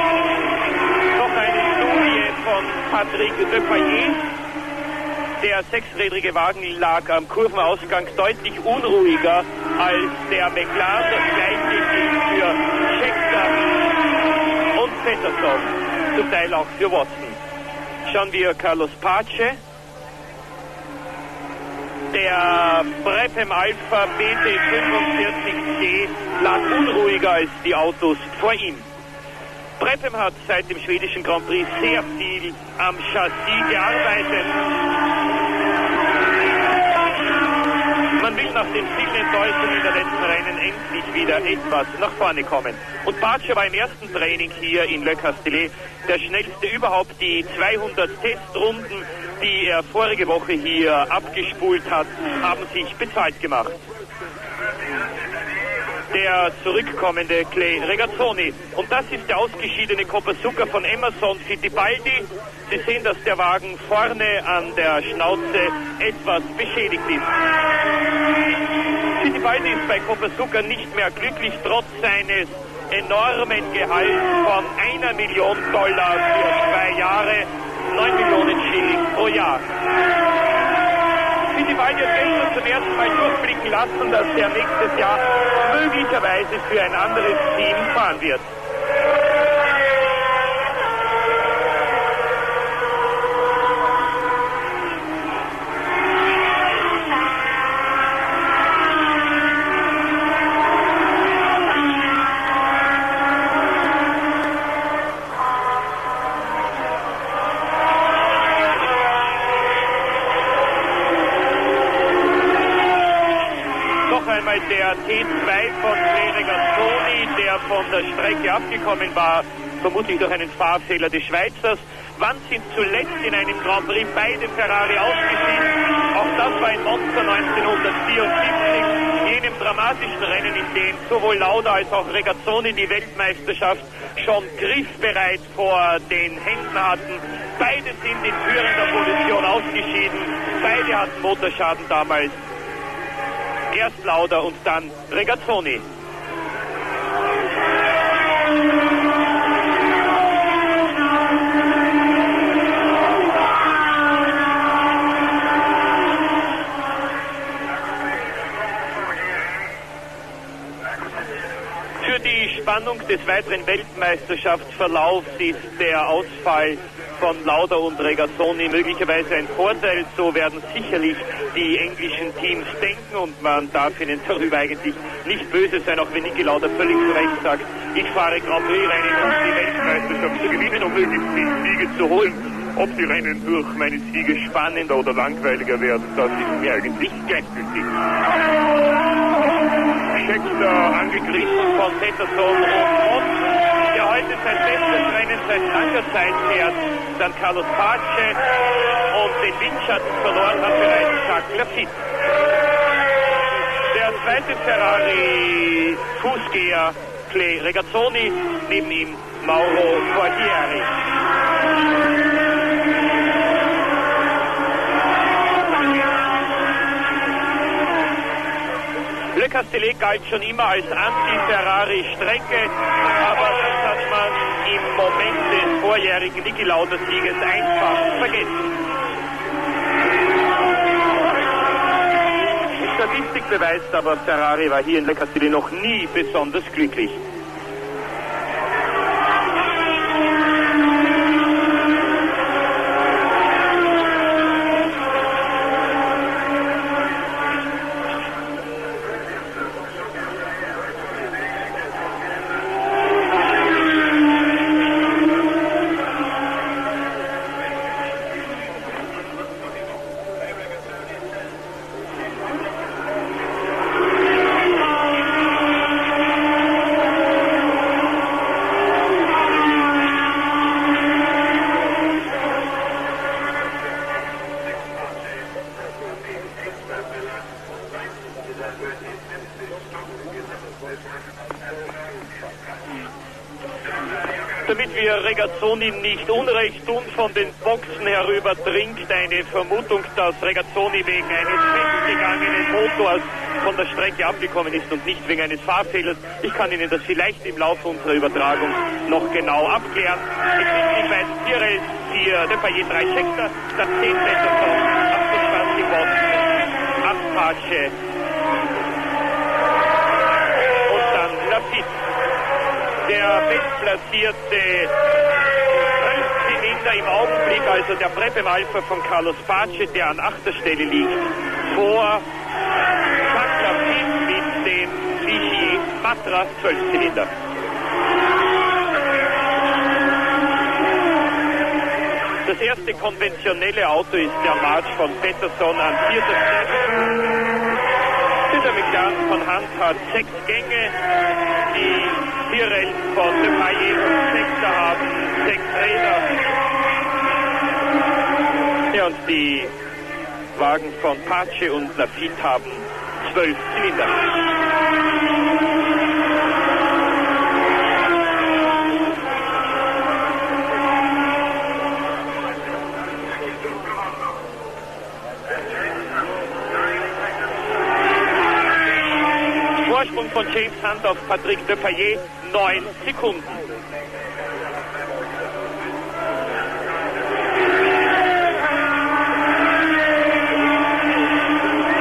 Von Patrick Depayet. Der sechsrädrige Wagen lag am Kurvenausgang deutlich unruhiger als der McLaren. Das gleiche gilt für Scheckter und Peterson, zum Teil auch für Watson. Schauen wir Carlos Pace. Der Brephem Alpha BT45C lag unruhiger als die Autos vor ihm. Brephem hat seit dem schwedischen Grand Prix sehr viel am Chassis gearbeitet. Man will nach den vielen Enttäuschungen der letzten Rennen endlich wieder etwas nach vorne kommen. Und Pace war im ersten Training hier in Le Castellet der schnellste überhaupt. Die 200 Testrunden, die er vorige Woche hier abgespult hat, haben sich bezahlt gemacht der zurückkommende Clay Regazzoni. Und das ist der ausgeschiedene Copasuca von Emerson Fittipaldi. Sie sehen, dass der Wagen vorne an der Schnauze etwas beschädigt ist. Fittipaldi ist bei Copasuca nicht mehr glücklich, trotz seines enormen Gehalts von einer Million Dollar für zwei Jahre, neun Millionen Schilling pro Jahr. Fittipaldi hat gestern zum ersten Mal durchblicken lassen, dass er nächstes Jahr möglicherweise für ein anderes Team fahren wird. Noch einmal der T2 von Regazzoni, der von der Abgekommen war, vermutlich durch einen Fahrfehler des Schweizers. Wann sind zuletzt in einem Grand Prix beide Ferrari ausgeschieden? Auch das war in Monza 1974, jenem dramatischen Rennen, in dem sowohl Lauda als auch Regazzoni die Weltmeisterschaft schon griffbereit vor den Händen hatten. Beide sind in führender Position ausgeschieden. Beide hatten Motorschaden damals. Erst Lauda und dann Regazzoni. Für die Spannung des weiteren Weltmeisterschaftsverlaufs ist der Ausfall von Lauda und Regazzoni möglicherweise ein Vorteil. So werden sicherlich die englischen Teams denken und man darf ihnen darüber eigentlich nicht böse sein, auch wenn Niki Lauda völlig zu Recht sagt, ich fahre Grand Prix-Rennen, um die Weltmeisterschaft zu gewinnen, um möglichst viele Siege zu holen. Ob die Rennen durch meine Siege spannender oder langweiliger werden, das ist mir eigentlich gleichgültig. Scheckter angegriffen von Pettersson und Watson, der heute sein bestes Rennen seit langer Zeit fährt. Dann Carlos Pace und den Windschatten verloren hat bereits Jacques Lafitte. Der zweite Ferrari Fußgeher Clay Regazzoni, neben ihm Mauro Guardieri. Le Castellet galt schon immer als Anti-Ferrari-Strecke, aber das hat man im Moment des vorjährigen Niki Lauda-Sieges einfach vergessen. Die Statistik beweist aber, Ferrari war hier in Le Castellet noch nie besonders glücklich. Damit wir Regazzoni nicht Unrecht tun, von den Boxen herüber dringt eine Vermutung, dass Regazzoni wegen eines festgegangenen Motors von der Strecke abgekommen ist und nicht wegen eines Fahrfehlers. Ich kann Ihnen das vielleicht im Laufe unserer Übertragung noch genau abklären. Es sind die beiden hier der Payet 3 Schechter, das 10 Meter von 28 Watt, Apache und dann Lafitte der bestplatzierte Zylinder im Augenblick, also der Prepem-Alpha von Carlos Pace, der an achter Stelle liegt, vor Lafitte mit dem Ligier Matra 12-Zylinder. Das erste konventionelle Auto ist der March von Peterson an vierter Stelle. Dieser McLaren von Hand hat sechs Gänge, die Tyrell von De Maillet und Sechser haben sechs Räder. Ja, und die Wagen von Pace und Lafitte haben zwölf Zylinder. Vorsprung von James Hunt auf Patrick de Payet, neun Sekunden.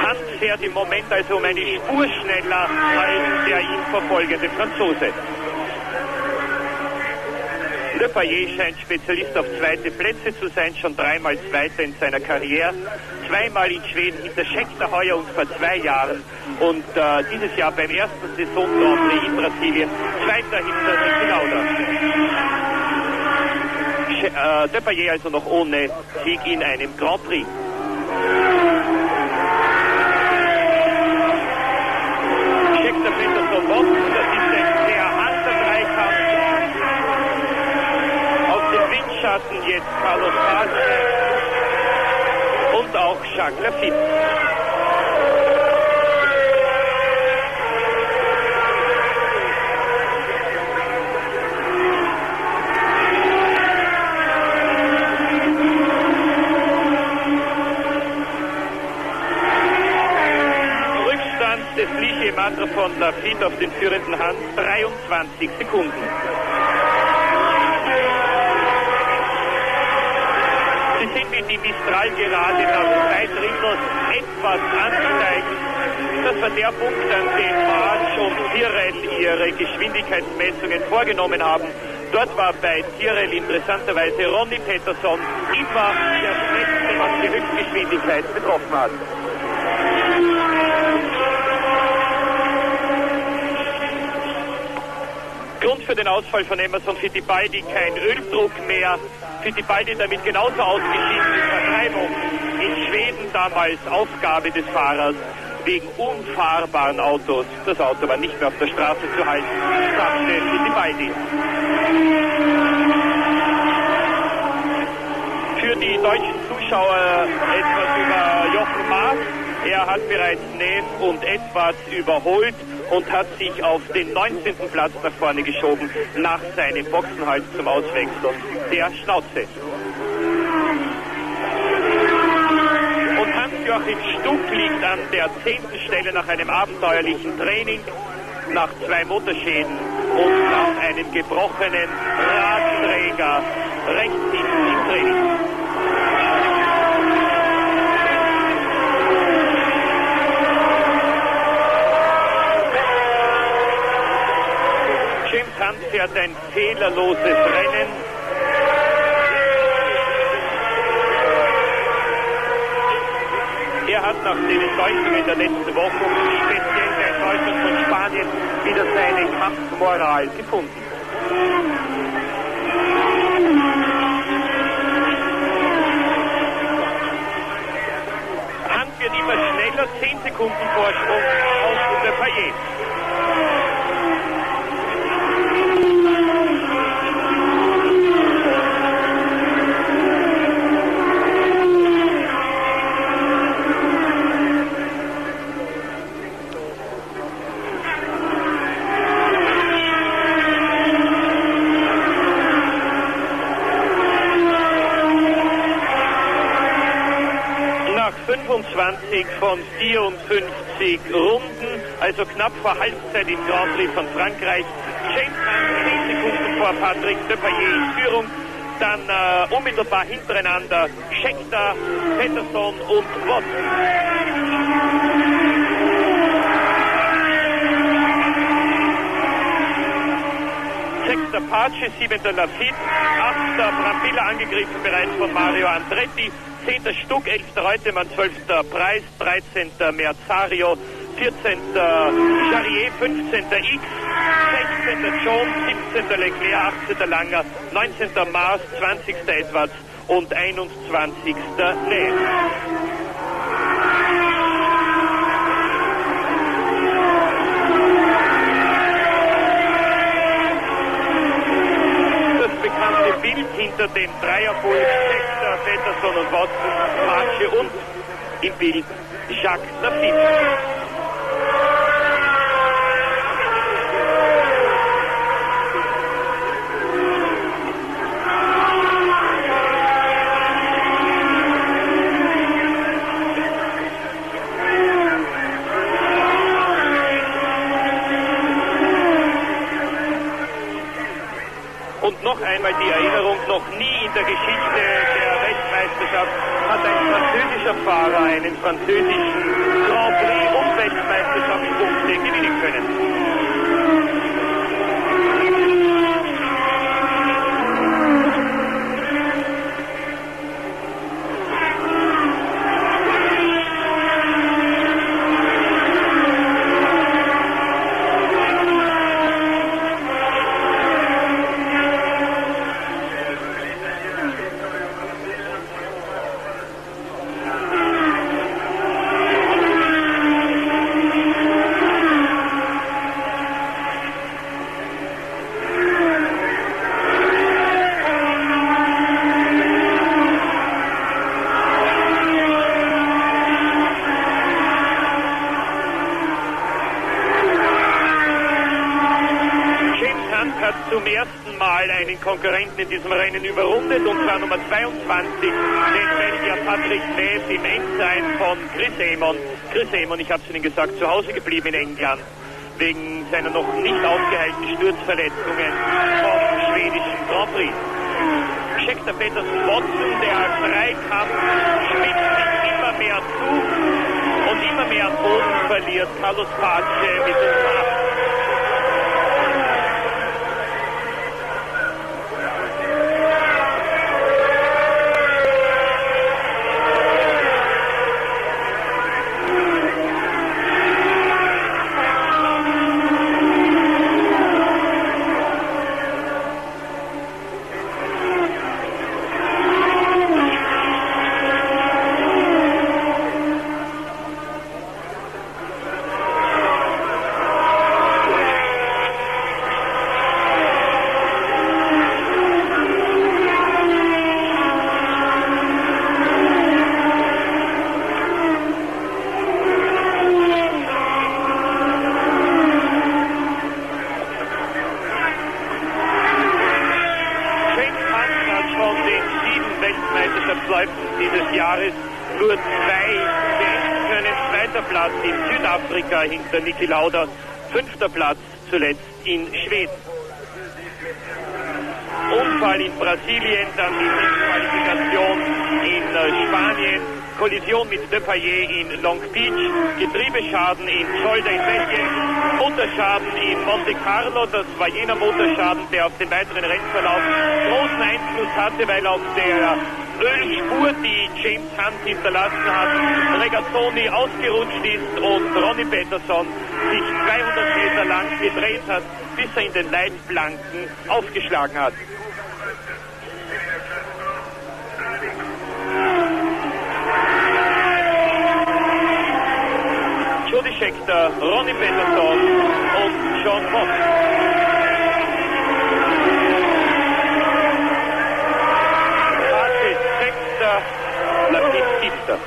Hunt fährt im Moment also um eine Spur schneller als der ihn verfolgende Franzose. Le Payet scheint Spezialist auf zweite Plätze zu sein, schon dreimal Zweiter in seiner Karriere. Zweimal in Schweden hinter Scheckter heuer und vor zwei Jahren. Und äh, dieses Jahr beim ersten Saison Grand Prix in Brasilien Zweiter hinter Niki Lauda. Sch- Äh, De Payet also noch ohne Sieg in einem Grand Prix. Scheckter Peterson Watson, das ist ein sehr harter Dreikampf. Auf dem Windschatten jetzt Carlos Pace auch Jacques Lafitte. Rückstand des Matra von Lafitte auf den führenden Hand 23 Sekunden. Sind in die Mistral gerade nach zwei Drittel etwas ansteigen. Das war der Punkt, an dem March und Tyrell ihre Geschwindigkeitsmessungen vorgenommen haben. Dort war bei Tyrell interessanterweise Ronny Peterson immer der schnellste, was die Höchstgeschwindigkeit betroffen hat. Grund für den Ausfall von Emerson Fittipaldi kein Öldruck mehr. Fittipaldi damit genauso ausgeschieden wie Vertreibung. In Schweden damals Aufgabe des Fahrers wegen unfahrbaren Autos. Das Auto war nicht mehr auf der Straße zu halten, sagte Fittipaldi. Für die deutschen Zuschauer etwas über Jochen Maas. Er hat bereits Neff und Edwards überholt und hat sich auf den 19. Platz nach vorne geschoben nach seinem Boxenhalt zum Auswechseln der Schnauze. Und Hans-Joachim Stuck liegt an der 10. Stelle nach einem abenteuerlichen Training, nach zwei Motorschäden und nach einem gebrochenen Radträger rechts hinten im Training. James Hunt fährt ein fehlerloses Rennen. Er hat nach den Enttäuschungen der letzten Woche und speziell der Enttäuschung von Spanien wieder seine Kampfmoral gefunden. Hunt wird immer schneller, 10 Sekunden Vorsprung auf der Payet. nach 25 von 54 Runden, also knapp vor Halbzeit im Grand Prix von Frankreich. James Hunt 10 Sekunden vor Patrick Depailler in Führung. Dann äh, unmittelbar hintereinander Scheckter, Pettersson und Watson. Sechster Pace, siebenter Lafitte, achter Brambilla angegriffen bereits von Mario Andretti, zehnter Stuck, elfter Reutemann, zwölfter Preis, dreizehnter Merzario, vierzehnter Charrier, fünfzehnter X, sechzehnter Jones, siebzehnter Leclerc, achtzehnter Langer, neunzehnter Mars, zwanzigster Edwards und einundzwanzigster Neff. das bekannte Bild hinter dem Dreierpult Hector, Pettersson und Watson, Matsche und im Bild Jacques Lafitte. Und noch einmal die Erinnerung, noch nie in der Geschichte der Weltmeisterschaft hat ein französischer Fahrer einen französischen Grand Prix und Weltmeisterschaftspunkte gewinnen können. James Hunt hat zum ersten Mal einen Konkurrenten in diesem Rennen überrundet und zwar Nummer 22, den Belgier Patrick Neff im Endsein von Chris Amon. Chris Amon, ich habe es Ihnen gesagt, zu Hause geblieben in England wegen seiner noch nicht ausgeheilten Sturzverletzungen vom schwedischen Grand Prix. Scheckter Petersen Watson, der Dreikampf spitzt sich immer mehr zu und immer mehr Boden verliert. Carlos Pace mit Nummer 8. Hinter Niki Lauda. Fünfter Platz zuletzt in Schweden. Unfall in Brasilien, dann die Qualifikation in äh, Spanien, Kollision mit Depayet in Long Beach, Getriebeschaden in Zolder in Belgien, Motorschaden in Monte Carlo, das war jener Motorschaden, der auf den weiteren Rennverlauf großen Einfluss hatte, weil auf der Ölspur, die James Hunt hinterlassen hat, Regazzoni ausgerutscht ist und Ronnie Peterson sich 200 Meter lang gedreht hat, bis er in den Leitplanken aufgeschlagen hat. Jody Scheckter, Ronnie Peterson und John Fox. Scheckter, Latif Siebter.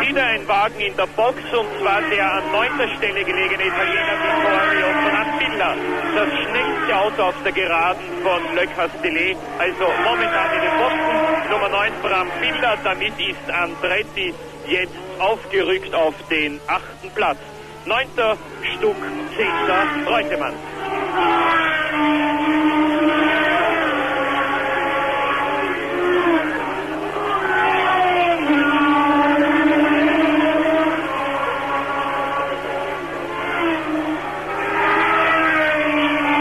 Wieder ein Wagen in der Box und zwar der an neunter Stelle gelegene Italiener Vittorio Brambilla. Das schnellste Auto auf der Geraden von Le Castellet. Also momentan in den Boxen. Nummer 9 Brambilla. Damit ist Andretti jetzt aufgerückt auf den achten Platz. Neunter Stuck, zehnter Reutemann.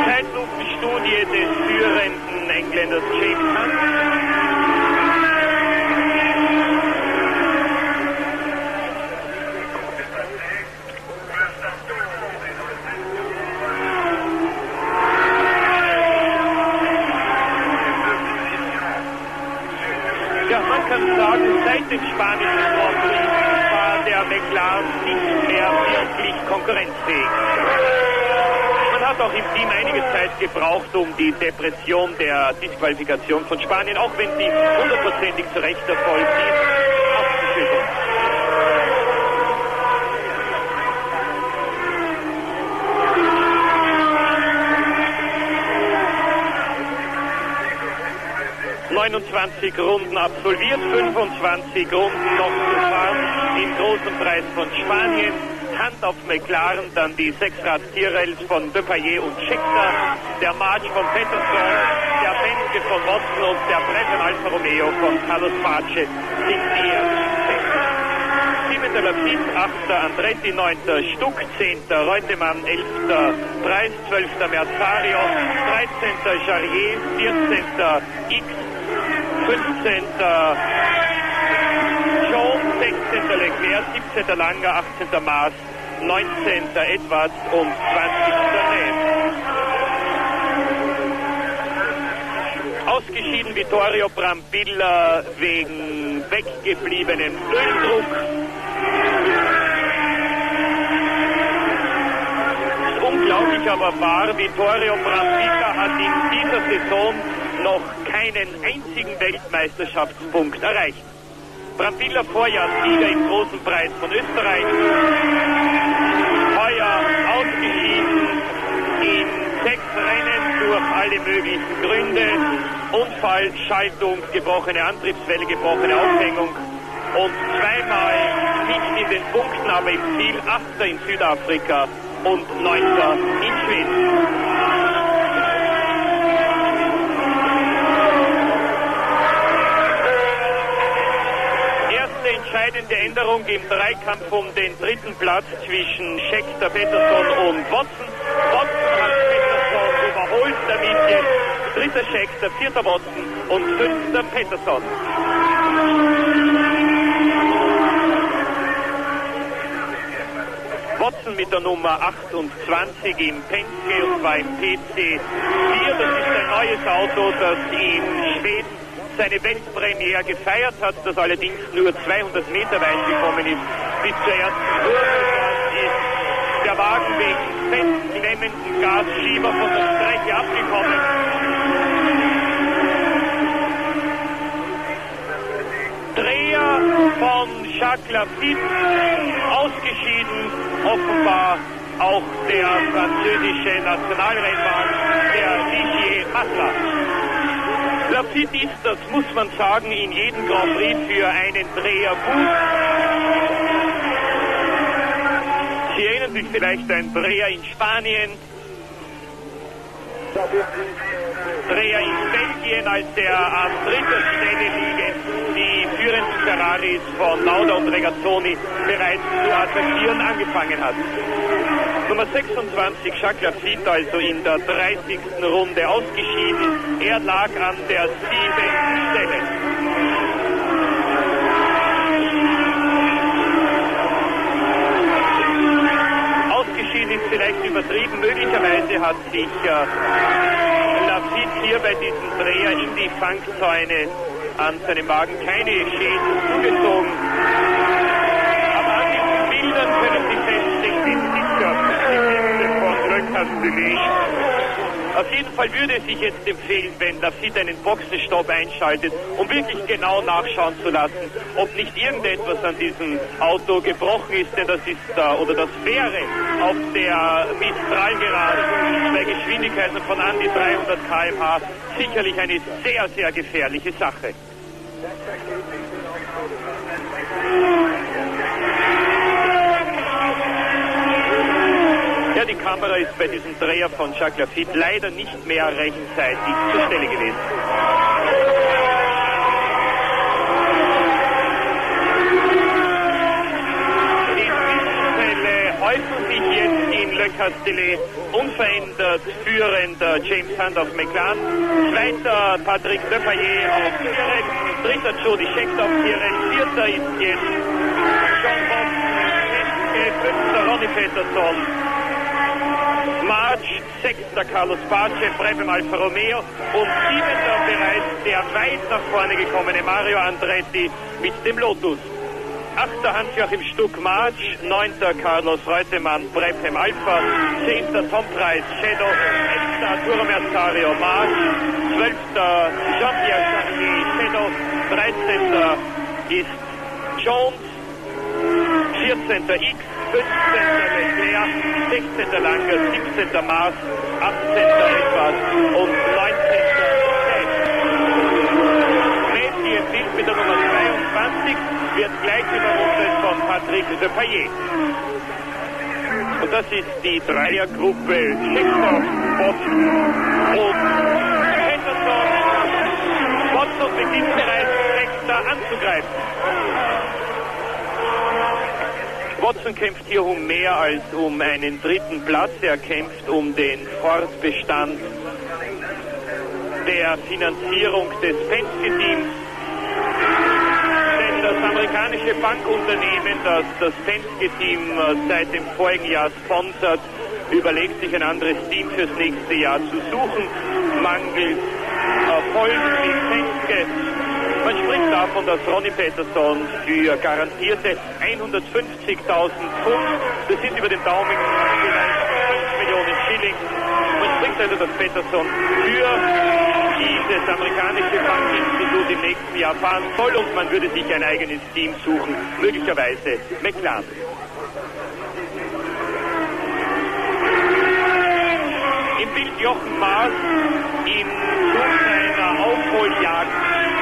Zeitlupenstudie des führenden Engländers James Hunt. Ja, man kann sagen, seit dem spanischen Grand Prix war der McLaren nicht mehr wirklich konkurrenzfähig. Man hat auch im Team einige Zeit gebraucht, die Depression der Disqualifikation von Spanien, auch wenn sie hundertprozentig zu Recht erfolgt ist, abzuschütteln. ...29 Runden absolviert, 25 Runden noch zu fahren im großen Preis von Spanien. Hand auf McLaren, dann die Sechsrad Tyrrells von Depayet und Scheckter, der March von Peterson, der Benke von Watson und der Breton Alfa Romeo von Carlos Pace sind die. Siebenter Lafitte, achter Andretti, neunter Stuck, zehnter Reutemann, elfter Preis, zwölfter Merzario, dreizehnter Charrier, vierzehnter X, fünfzehnter Jones, 16. Leclerc, 17. Langer, 18. Maas, 19. Edwards und 20. Ness. Ausgeschieden Vittorio Brambilla wegen weggebliebenem Öldruck. Unglaublich aber wahr, Vittorio Brambilla hat in dieser Saison noch keinen einzigen Weltmeisterschaftspunkt erreicht. Brambilla Vorjahrssieger im großen Preis von Österreich. Heuer ausgeschieden in sechs Rennen durch alle möglichen Gründe. Unfall, Schaltung, gebrochene Antriebswelle, gebrochene Aufhängung und zweimal nicht in den Punkten, aber im Ziel Achter in Südafrika und Neunter in Schweden. Erste entscheidende Änderung im Dreikampf um den dritten Platz zwischen Scheckter, Peterson und Watson. Watson hat Peterson überholt, damit jetzt dritter Scheckter, vierter Watson und fünfter Peterson. Watson mit der Nummer 28 im Penske und zwar im PC 4. Das ist ein neues Auto, das in Schweden seine Weltpremiere gefeiert hat, das allerdings nur 200 Meter weit gekommen ist. Bis zur ersten Kurve ist der Wagen wegen festklemmenden Gasschieber von der Strecke abgekommen. Dreher von Jacques Lafitte ausgeschieden, offenbar auch der französische Nationalrennbahn, der Ligier Masla. Lafitte ist, das muss man sagen, in jedem Grand Prix für einen Dreher gut. Sie erinnern sich vielleicht an Dreher in Spanien, Dreher in Belgien, als er an dritter Stelle liegend die führenden Ferraris von Lauda und Regazzoni bereits zu attackieren angefangen hat. Nummer 26, Jacques Lafitte, also in der 30. Runde ausgeschieden. Er lag an der siebten Stelle. Ausgeschieden ist vielleicht übertrieben. Möglicherweise hat sich äh, Lafitte hier bei diesem Dreher in die Fangzäune an seinem Wagen keine Schäden zugezogen. Aber an diesen Bildern können Sie feststellen, die sicher die Liste Castellet. Auf jeden Fall würde es sich jetzt empfehlen, wenn Lafitte einen Boxenstopp einschaltet, um wirklich genau nachschauen zu lassen, ob nicht irgendetwas an diesem Auto gebrochen ist, denn das ist, äh, oder das wäre auf der Mistral gerade bei Geschwindigkeiten von an die 300 km/h sicherlich eine sehr, sehr gefährliche Sache. Die Kamera ist bei diesem Dreher von Jacques Lafitte leider nicht mehr rechtzeitig zur Stelle gewesen. Häufen sich jetzt in Le Castellet unverändert führender James Hunt auf McLaren, zweiter Patrick Lepayet auf Tierrad, dritter Jody Scheck auf Tierrad, vierter ist jetzt John Bob, fünfter Ronnie Peterson, March, sechster Carlos Pace, Brevem Alfa Romeo und siebenter bereits der weit nach vorne gekommene Mario Andretti mit dem Lotus. Achter Hans-Joachim Stuck March, neunter Carlos Reutemann Brephem Alpha, zehnter Tom Preis Shadow, elfter Arturo Mercario March, zwölfter Jean-Pierre Charlier Shadow, dreizehnter ist Jones, vierzehnter X, 15. Leclerc, 16. Langer, 17. Mars, 18. etwas und 19. Messi im Bild mit der Nummer 22 wird gleich überrundet von Patrick Lepayet. Und das ist die Dreiergruppe Schickhoff, Watson und Peterson. Watson beginnt bereits sechster anzugreifen. Watson kämpft hier um mehr als um einen dritten Platz. Er kämpft um den Fortbestand der Finanzierung des Penske-Teams. Denn das amerikanische Bankunternehmen, das das Penske-Team seit dem vorigen Jahr sponsert, überlegt sich ein anderes Team fürs nächste Jahr zu suchen. Mangels Erfolg mit Penske man spricht davon, dass Ronnie Peterson für garantierte 150.000 Pfund, das sind über den Daumen vielleicht 5 Millionen Schilling, man spricht also, dass Peterson für dieses amerikanische Bankinstitut im nächsten Jahr fahren soll und man würde sich ein eigenes Team suchen, möglicherweise McLaren. Im Bild Jochen Maas im Zug seiner Aufholjagd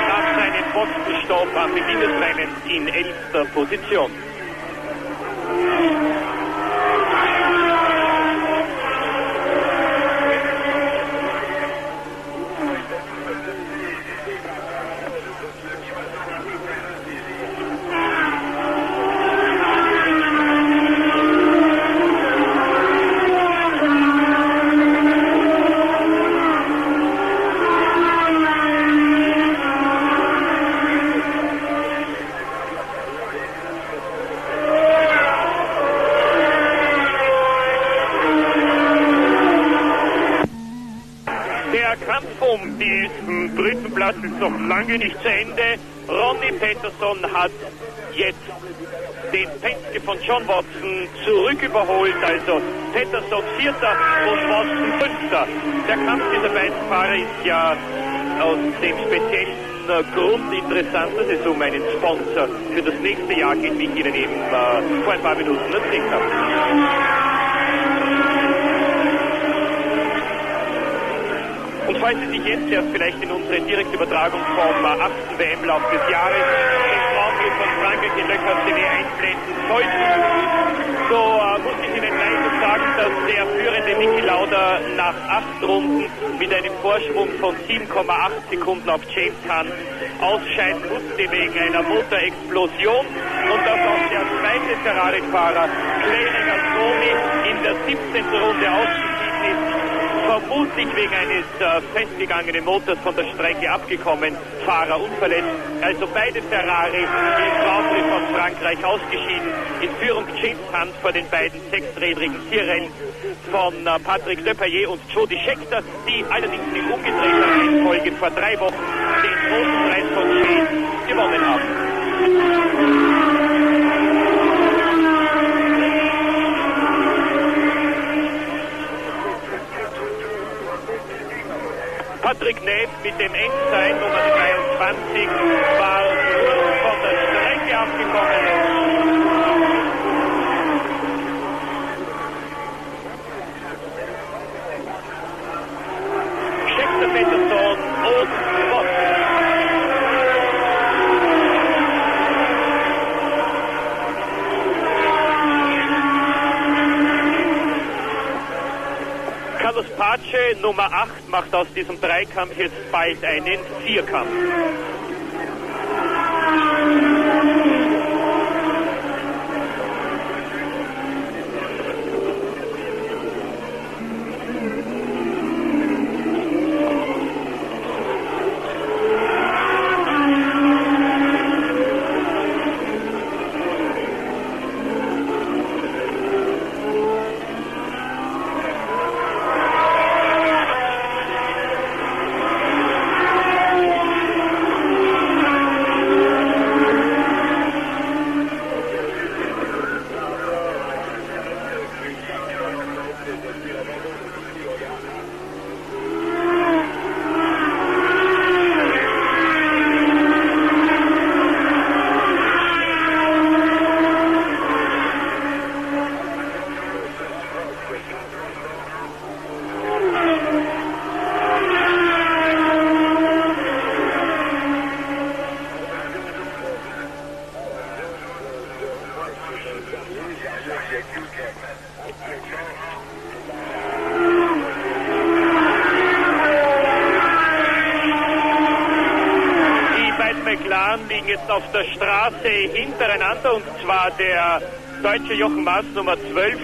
Boxenstopp am Beginn des Rennens in elfter Position. Lange nicht zu Ende. Ronnie Peterson hat jetzt den Penske von John Watson zurücküberholt. Also Peterson Vierter und Watson Fünfter. Der Kampf dieser beiden Fahrer ist ja aus dem speziellen Grund interessant, dass es um einen Sponsor für das nächste Jahr geht, wie ich Ihnen eben äh, vor ein paar Minuten erzählt habe. Falls Sie sich jetzt erst vielleicht in unsere Direktübertragung vom 8. WM-Lauf des Jahres Spiel von Frankreich in der Kategorie einblenden sollten. So äh, muss ich Ihnen gleich sagen, dass der führende Niki Lauda nach acht Runden mit einem Vorsprung von 7,8 Sekunden auf James Hunt ausscheiden musste wegen einer Motorexplosion und dass auch der zweite Ferrari-Fahrer Clay Regazzoni in der 17. Runde ausgeschieden ist vermutlich wegen eines äh, festgegangenen Motors von der Strecke abgekommen, Fahrer unverletzt. Also beide Ferrari im Prix von Frankreich ausgeschieden. In Führung James Hunt vor den beiden sechsrädrigen Tierrennen von äh, Patrick Depailler und Jody Scheckter, die allerdings in umgedrehter Reihenfolge vor drei Wochen den großen Preis von Chase gewonnen haben. Patrick Neff mit dem Endzeit Nummer 22 war kurz von der Strecke abgekommen. Schechter Peterson und Carlos Pace, Nummer 8, macht aus diesem Dreikampf jetzt bald einen Vierkampf. McLaren liegen jetzt auf der Straße hintereinander und zwar der deutsche Jochen Maas Nummer 12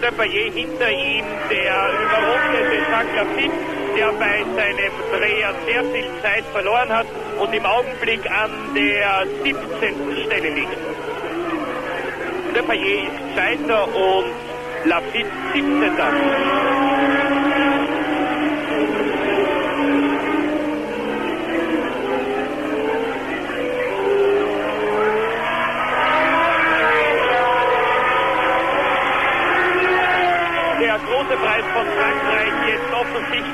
Depailler hinter ihm, der überrundete Lafitte, der bei seinem Dreher sehr viel Zeit verloren hat und im Augenblick an der 17. Stelle liegt. Depailler ist Zweiter und Lafitte 17.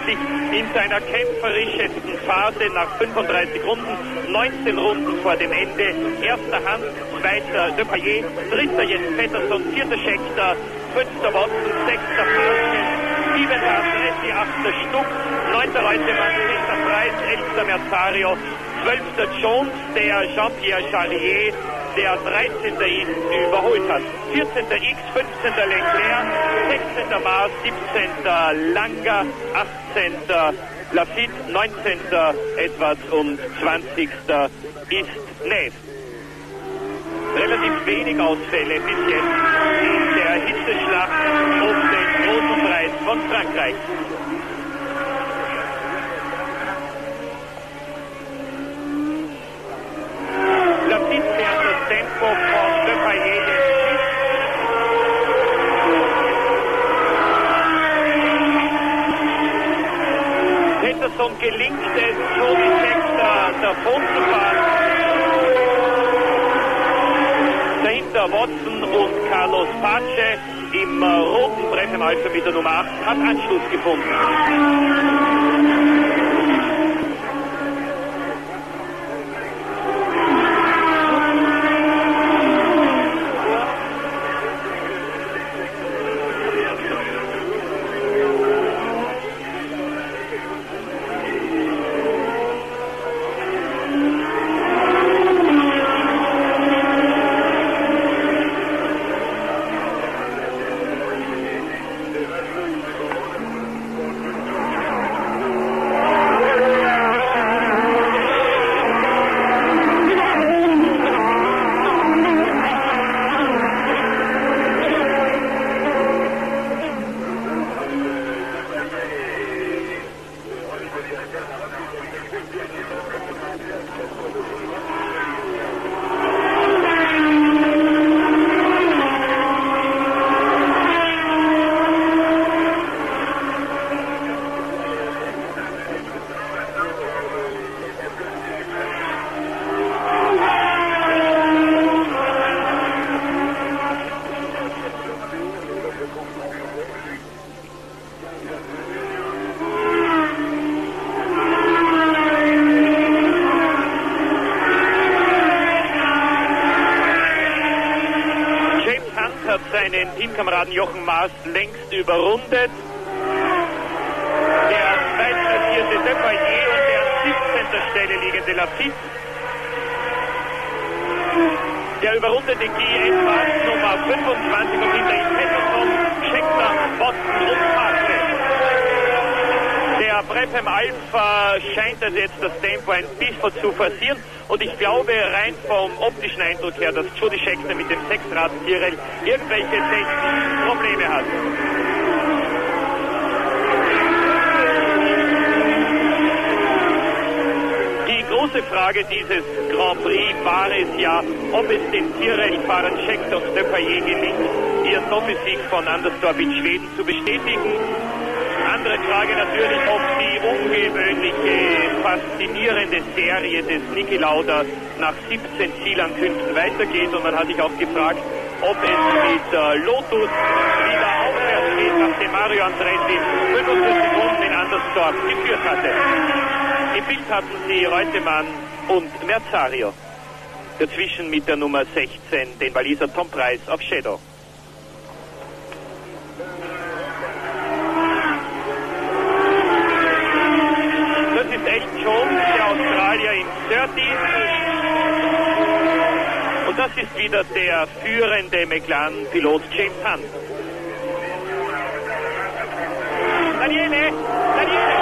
offensichtlich in seiner kämpferischesten Phase nach 35 Runden, 19 Runden vor dem Ende. Erster Hand, zweiter Depailler, dritter jetzt Peterson, vierter Schechter, fünfter Watson, sechster Paschen, siebenter Andretti, achter Stuck, neunter Reutemann, zehnter Preis, elfter Merzario, zwölfter Jones, der Jean-Pierre Charrier, der 13. ihn überholt hat. 14. X, 15. Leclerc, 16. Mars, 17. Langer, 18. Lafitte 19. Edwards und 20. ist Neff. Relativ wenig Ausfälle bis jetzt in der Hitzeschlacht um den großen Preis von Frankreich. Lafitte fährt das Tempo von De Payet Peterson gelingt es, Tony Sexter davon zu fahren. Dahinter Watson und Carlos Pace im roten Alpha mit der Nummer 8 hat Anschluss gefunden. Teamkameraden Jochen Maas längst überrundet. Der zweitplatzierte Depailler und der an 17. Stelle liegende Lafitte. Der überrundete Guy Edwards Nummer 25 und hinter ihm Peterson, Scheckter, Boston und Pace. Der Brephem Alpha scheint also jetzt das Tempo ein bisschen zu forcieren und ich glaube rein vom optischen Eindruck her, dass Jody Tyrell irgendwelche technischen Probleme hat. Die große Frage dieses Grand Prix war es ja, ob es den Tyrell-Fahrern Scheckter und Depailler gelingt, ihren Doppelsieg von Anderstorp in Schweden zu bestätigen. Andere Frage natürlich, ob die ungewöhnliche, faszinierende Serie des Niki Lauda nach 17 Zielankünften weitergeht. Und man hat sich auch gefragt, ob es mit äh, Lotus wieder aufwärts geht, nachdem Mario Andretti 45 Sekunden in Andersdorf geführt hatte. Im Bild hatten sie Reutemann und Merzario. Dazwischen mit der Nummer 16 den Waliser Tom Preis auf Shadow. Das Jones, der Australier in 30. Und das ist wieder der führende McLaren-Pilot James Hunt. Daniele! Daniele!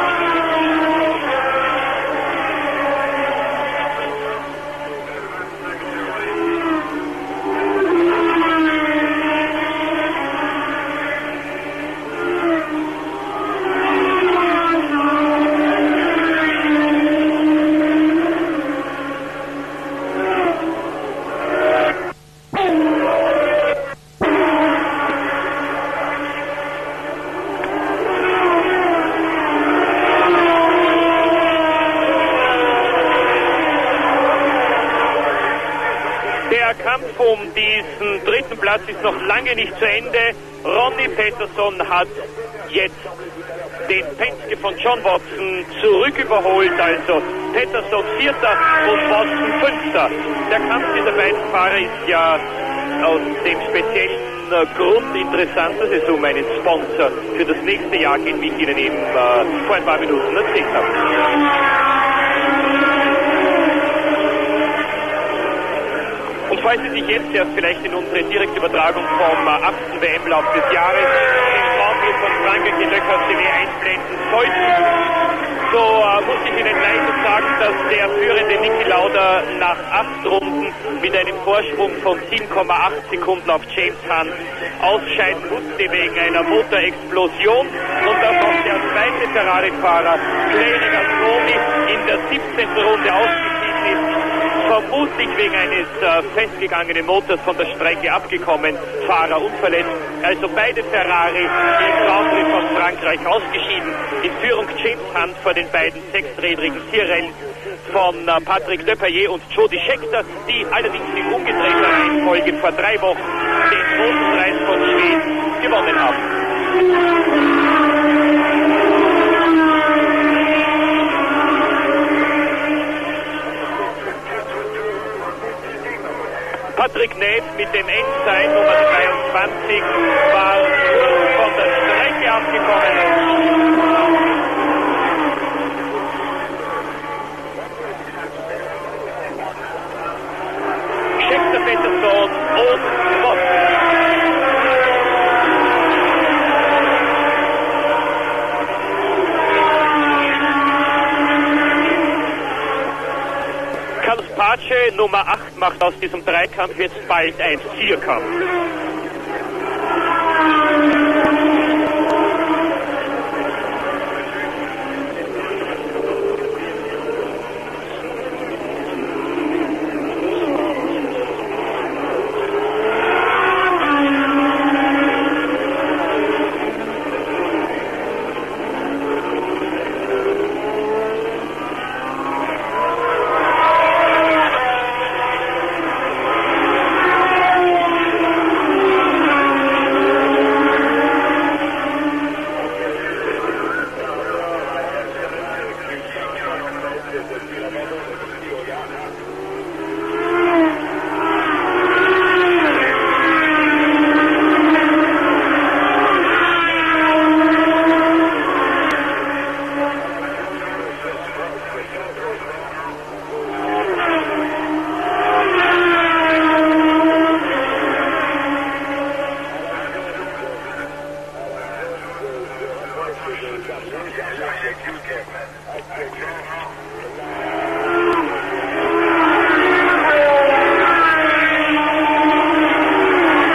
Platz ist noch lange nicht zu Ende. Ronnie Peterson hat jetzt den Penske von John Watson zurücküberholt. Also Peterson Vierter und Watson Fünfter. Der Kampf dieser beiden Fahrer ist ja aus dem speziellen äh, Grund interessant, dass es um einen Sponsor für das nächste Jahr geht, wie ich Ihnen eben äh, vor ein paar Minuten erzählt habe. Falls Sie sich jetzt erst vielleicht in unsere Direktübertragung vom äh, 8. WM-Lauf des Jahres den Grand von Frankreich in Le Castellet einblenden sollten so äh, muss ich Ihnen gleich sagen, dass der führende Niki Lauda nach acht Runden mit einem Vorsprung von 7,8 Sekunden auf James Hunt ausscheiden musste wegen einer Motorexplosion und dass auch der zweite Ferrari-Fahrer Clay Regazzoni in der 17. Runde ausgeschieden ist vermutlich wegen eines äh, festgegangenen Motors von der Strecke abgekommen, Fahrer unverletzt. Also beide Ferrari im Grand Prix von Frankreich ausgeschieden. In Führung James Hunt vor den beiden sechsrädrigen Tyrrell von äh, Patrick Depailler und Jody Scheckter, die allerdings in umgedrehter Reihenfolge vor drei Wochen den großen Preis von Schweden gewonnen haben. Patrick Neff mit dem Endzeit Nummer 23 war von der Strecke abgekommen. Schächter Peterson und Voss. Pace, Nummer 8, macht aus diesem Dreikampf jetzt bald ein Vierkampf.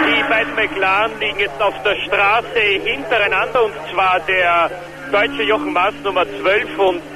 Die beiden McLaren liegen jetzt auf der Straße hintereinander und zwar der deutsche Jochen Maas Nummer 12 und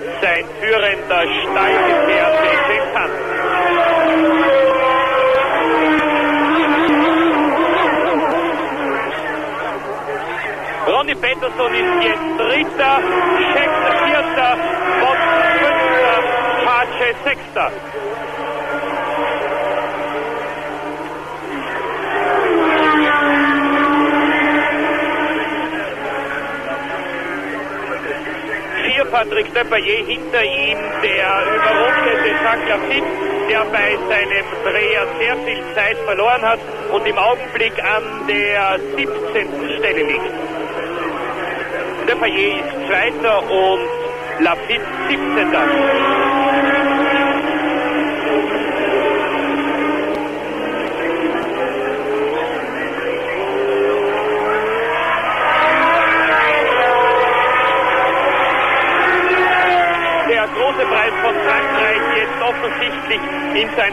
Depailler hinter ihm, der überrundete Jacques der bei seinem Dreher sehr viel Zeit verloren hat und im Augenblick an der 17. Stelle liegt. Depailler ist Zweiter und Lafitte 17.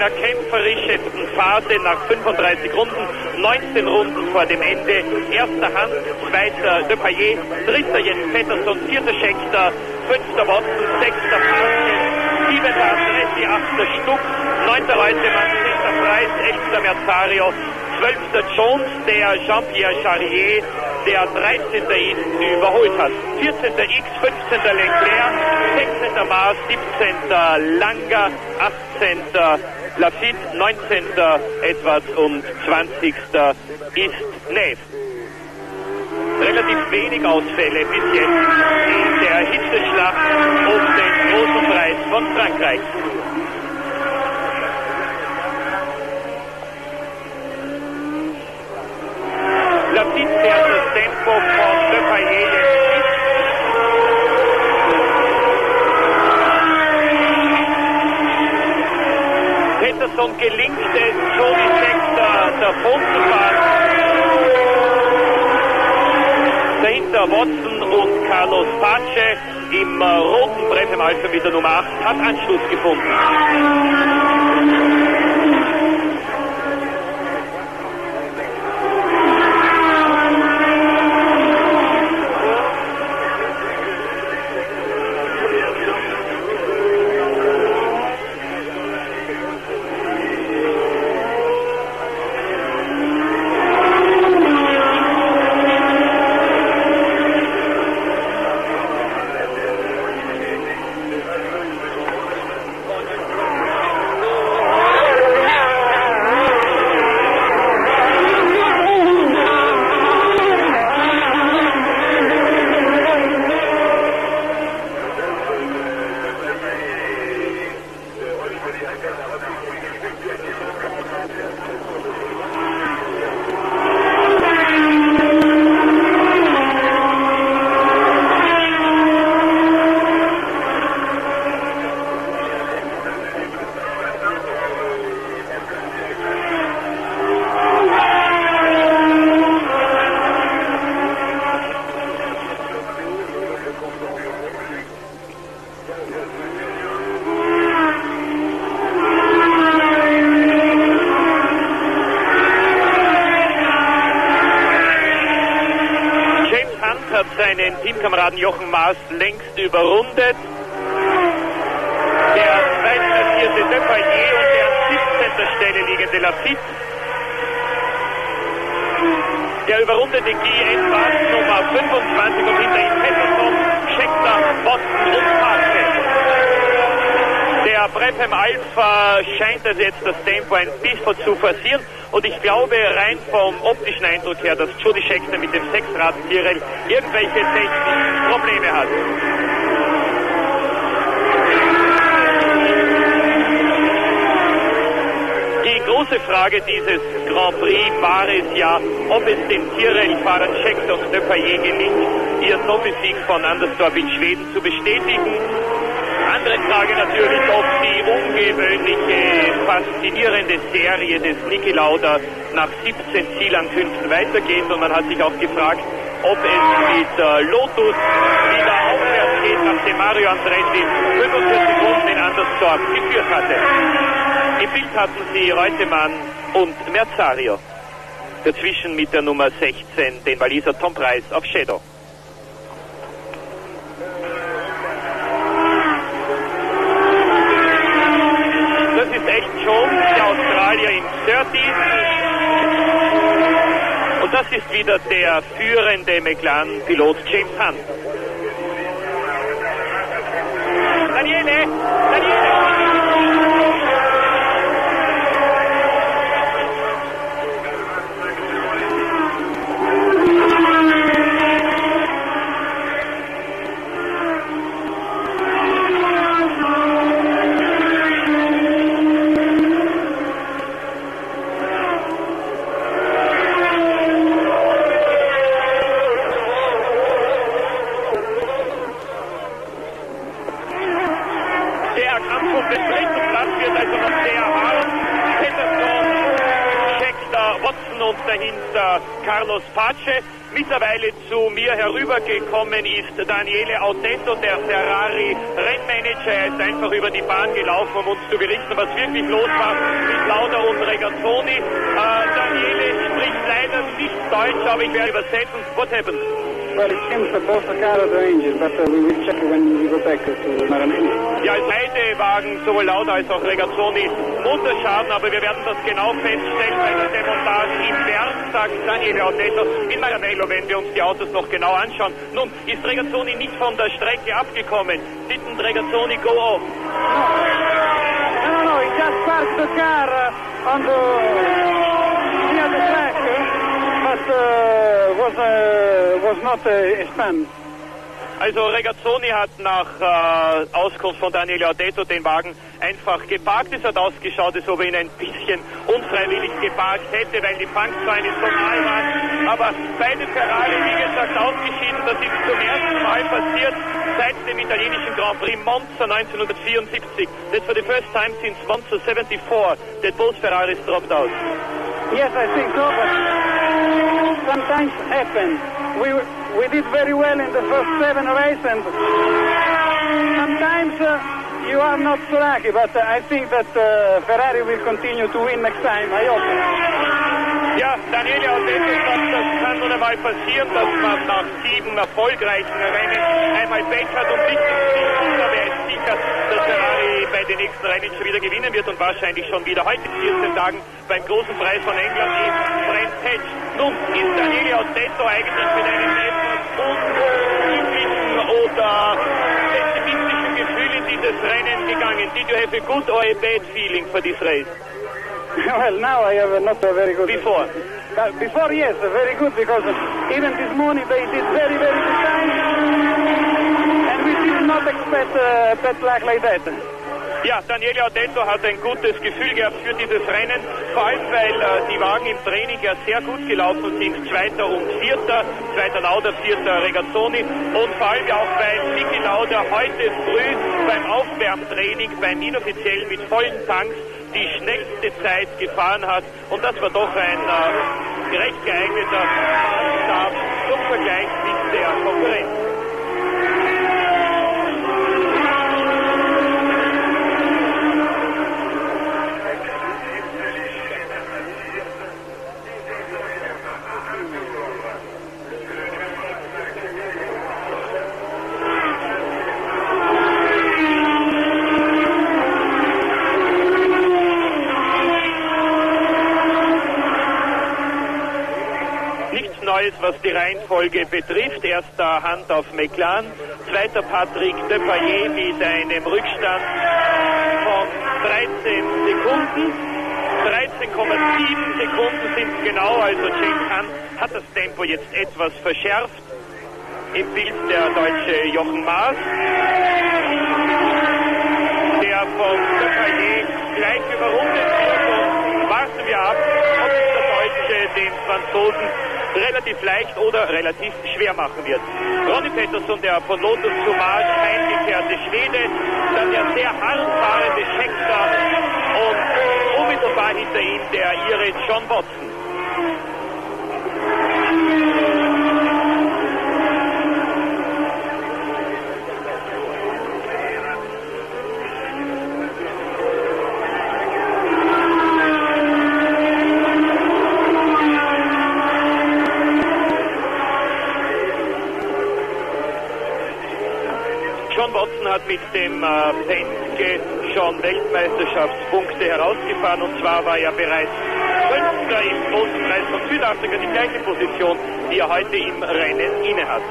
in seiner kämpferischsten Phase nach 35 Runden, 19 Runden vor dem Ende. Erster Hand, zweiter Depailler, dritter Jens Pettersson, vierter Scheckter, fünfter Watson, sechster Parsches, siebenter Andretti, achter Stuck, neunter Reutemann, zehnter Preis, elfter Merzario, zwölfter Jones, der Jean-Pierre Charrier, der 13. ihn überholt hat. 14. X, 15. Leclerc, 16. Mars, 17. Langer, 18. Lafitte, 19. Edwards und 20. ist Neff. Relativ wenig Ausfälle bis jetzt in der Hitzeschlacht um den großen Preis von Frankreich. Hat Anschluss gefunden. hat seinen Teamkameraden Jochen Maas längst überrundet. Der zweitplatzierte Depayet und der an 17. Stelle liegende Lafitte. Der überrundete GN war Nummer 25 und hinter ihm Pettersson, Scheckter, Boston und Pace. Der Brephem Alpha scheint also jetzt das Tempo ein bisschen zu forcieren. Und ich glaube rein vom optischen Eindruck her, dass Jody Scheckter mit dem Sechsrad Tyrell irgendwelche technischen Probleme hat. Die große Frage dieses Grand Prix war es ja, ob es den Tyrell-Fahrern Scheckter und Depayet gelingt, ihren Doppelsieg von Andersdorf in Schweden zu bestätigen. Andere Frage natürlich, ob die ungewöhnliche, faszinierende Serie des Niki Lauda nach 17 Zielankünften weitergeht. Und man hat sich auch gefragt, ob es mit äh, Lotus wieder aufwärts geht, nachdem Mario Andretti 45 Runden in Andersdorf geführt hatte. Im Bild hatten sie Reutemann und Merzario. Dazwischen mit der Nummer 16 den Waliser Tom Preis auf Shadow. Das ist echt schon die Australier in 30. Und das ist wieder der führende McLaren-Pilot James Hunt. Daniele! Daniele! Der Kampf um den dritten Platz wird also noch sehr hart. Peterson, Scheckter, Watson und dahinter Carlos Pace. Mittlerweile zu mir herübergekommen ist Daniele Autetto, der Ferrari-Rennmanager. Er ist einfach über die Bahn gelaufen, um uns zu berichten, was wirklich los war mit Lauda und Regazzoni. Äh, Daniele spricht leider nicht Deutsch, aber ich werde übersetzen. What happened? Well, it seems that both the car are ranges, but uh, we will check when we go back to Maranello. Ja, beide Wagen, sowohl Lauda als auch Regazzoni, Motorschaden, aber wir werden das genau feststellen bei der Demontage in Bern, sagt Daniele Autetto, in Maranello, wenn wir uns die Autos noch genau anschauen. Nun, ist Regazzoni nicht von der Strecke abgekommen. Didn't Regazzoni go off? No, no, no, he just parked the car uh, on the near the track, uh, but uh, was was not a stand. Also Regazzoni hat nach äh, Auskunft von Daniele Audetto den Wagen einfach geparkt. Es hat ausgeschaut, als ob er ihn ein bisschen unfreiwillig geparkt hätte, weil die Fangzäune so nahe waren. Aber beide Ferrari, wie gesagt, ausgeschieden. Das ist zum ersten Mal passiert seit dem italienischen Grand Prix Monza 1974. That's for the first time since Monza 74 that both Ferraris dropped out. Yes, I think so, but sometimes happen. We we did very well in the first seven races, and sometimes uh, you are not so lucky. But uh, I think that uh, Ferrari will continue to win next time. I hope. Ja, Daniele Audete sagt, das kann einmal passieren, dass man nach sieben erfolgreichen Rennen einmal Pech hat und nicht er ist sicher, dass bei den nächsten Rennen schon wieder gewinnen wird und wahrscheinlich schon wieder heute in 14 Tagen beim großen Preis von England in Brands Hatch. Nun ist Daniele Audetto eigentlich mit einem etwas unglücklichen oder pessimistischen Gefühl in dieses Rennen gegangen. Did you have a good or a bad feeling for this race? well, now I have not a very good. Before? Uh, before, yes, very good because even this morning they did very, very good time, and we did not expect uh, bad luck like that. Ja, Daniele Audetto hat ein gutes Gefühl gehabt für dieses Rennen, vor allem weil äh, die Wagen im Training ja sehr gut gelaufen sind, Zweiter und Vierter, Zweiter Lauda, Vierter Regazzoni und vor allem auch weil Niki Lauda heute früh beim Aufwärmtraining, beim inoffiziellen mit vollen Tanks die schnellste Zeit gefahren hat und das war doch ein äh, gerecht geeigneter Maßstab zum Vergleich mit der Konkurrenz. Nichts Neues, was die Reihenfolge betrifft. Erster Hand auf McLaren, zweiter Patrick Depailler mit einem Rückstand von 13 Sekunden. 13,7 Sekunden sind genau, also James Hunt hat das Tempo jetzt etwas verschärft. Im Bild der deutsche Jochen Maas, der von Depailler gleich überrundet wird und warten wir ab, ob der Deutsche den Franzosen relativ leicht oder relativ schwer machen wird. Ronny Pettersson, der von Lotus zu Mars eingekehrte Schwede, dann der sehr hart fahrende und unmittelbar hinter ihm der Ire John Watson. Hat mit dem äh, Penske schon Weltmeisterschaftspunkte herausgefahren und zwar war er bereits Fünfter im großen Preis von Südafrika, die gleiche Position, die er heute im Rennen innehat.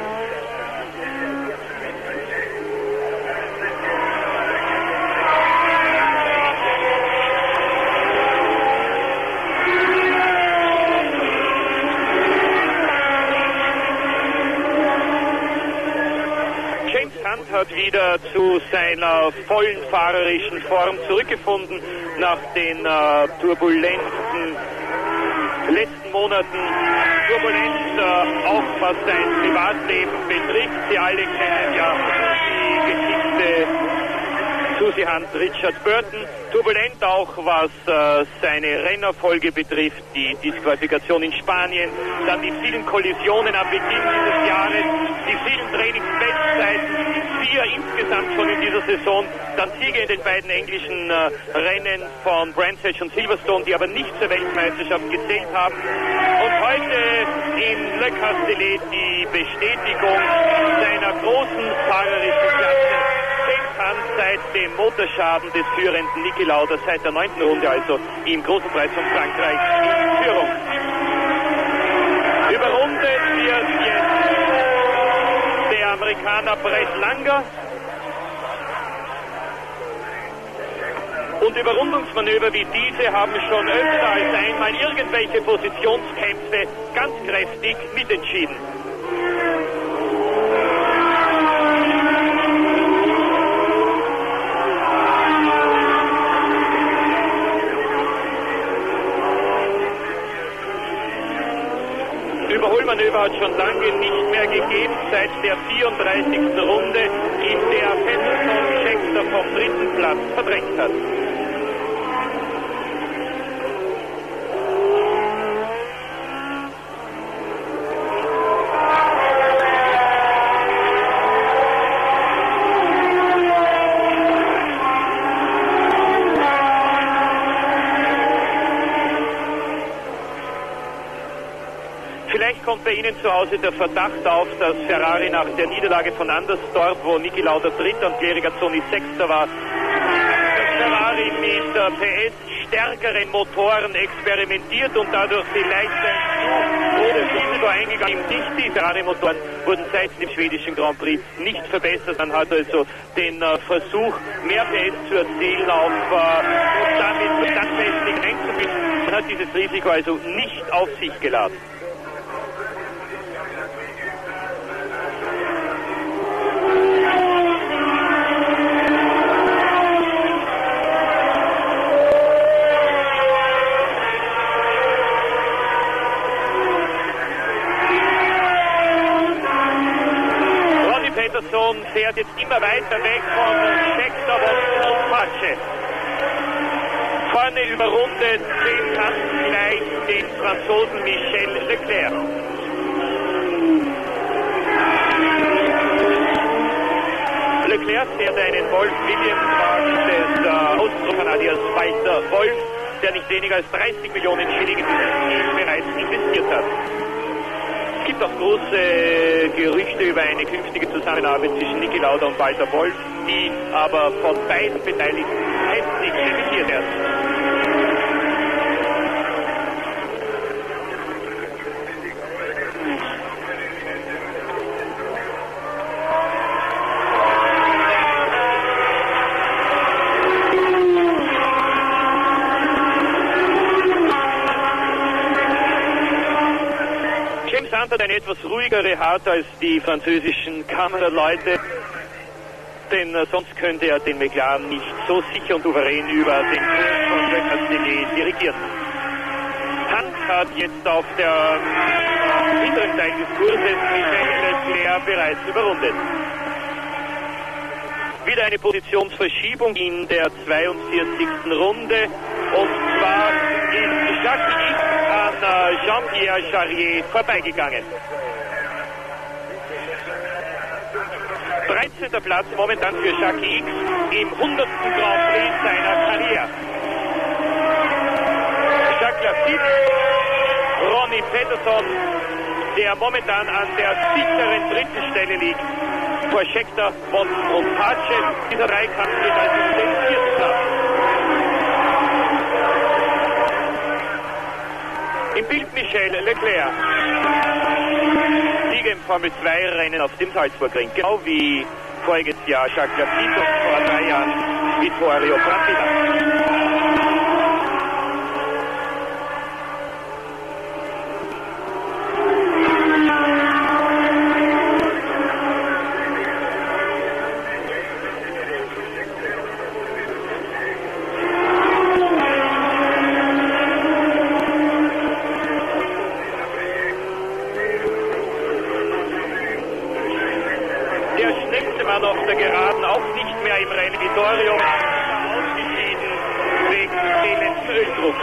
James Hunt hat wieder zu seiner vollen fahrerischen Form zurückgefunden nach den äh, turbulenten letzten Monaten. Turbulenz äh, auch was sein Privatleben betrifft. Sie alle kennen ja die Geschichte Susie Hunt, Richard Burton. Turbulent auch was äh, seine Rennerfolge betrifft, die Disqualifikation in Spanien, dann die vielen Kollisionen am Beginn dieses Jahres, die vielen Trainingsbestzeiten, vier insgesamt schon in dieser Saison, dann Siege in den beiden englischen äh, Rennen von Brands Hatch und Silverstone, die aber nicht zur Weltmeisterschaft gezählt haben. Und heute in Le Castellet die Bestätigung seiner großen fahrerischen Klasse. James Hunt seit dem Motorschaden des führenden Niki Lauda seit der neunten Runde, also im großen Preis von Frankreich in Führung. Überrundet wird jetzt der Amerikaner Brett Langer. Und Überrundungsmanöver wie diese haben schon öfter als einmal irgendwelche Positionskämpfe ganz kräftig mitentschieden. Hat schon lange nicht mehr gegeben, seit der 34. Runde, in der Peterson Scheckter vom dritten Platz verdrängt hat. Ihnen zu Hause der Verdacht auf, dass Ferrari nach der Niederlage von Andersdorf, wo Niki Lauda Dritter und Claire Gazzoni Sechster war, dass Ferrari mit äh, PS stärkeren Motoren experimentiert und dadurch vielleicht ein zu eingegangen. Nicht die Ferrari-Motoren wurden seit dem schwedischen Grand Prix nicht verbessert. Man hat also den äh, Versuch, mehr PS zu erzielen, auf äh, damit standfestig einzubinden. Man hat dieses Risiko also nicht auf sich geladen. Fährt jetzt immer weiter weg von Scheckter und Patsche. Vorne überrundet den Kasten gleich den Franzosen Michel Leclerc. Leclerc fährt einen Wolf Williams des äh, Austro-Kanadiers Walter Wolf, der nicht weniger als 30 Millionen Schilling in dieses Team bereits investiert hat. Es gibt auch große Gerüchte über eine künftige Zusammenarbeit zwischen Niki Lauda und Walter Wolf, die aber von beiden Beteiligten heftig kritisiert werden. James Hunt hat eine etwas ruhigere Art als die französischen Kameraleute, denn äh, sonst könnte er den McLaren nicht so sicher und souverän über den Kurs von Castellet dirigieren. Hunt hat jetzt auf der hinteren Teil des Kurses Michel Leclerc bereits überrundet. Wieder eine Positionsverschiebung in der 42. Runde und zwar ist Jacques Jean-Pierre Charrier vorbeigegangen. 13. Platz momentan für Jacques X im 100. Grand Prix seiner Karriere. Jacques Lafitte, Ronnie Peterson, der momentan an der sicheren dritten Stelle liegt. Vor Scheckter, Watson und Patsche. Dieser Dreikampf geht also den vierten Platz. Im Bild Michel Leclerc. Sieg im Formel 2 Rennen auf dem Salzburgring. Genau wie voriges Jahr Jacques Lafitte und vor drei Jahren Vittorio Pratilla. Der schnellste Mann auf der Geraden, auch nicht mehr im Rennen. Vittorio ausgeschieden wegen fehlendem Öldruck.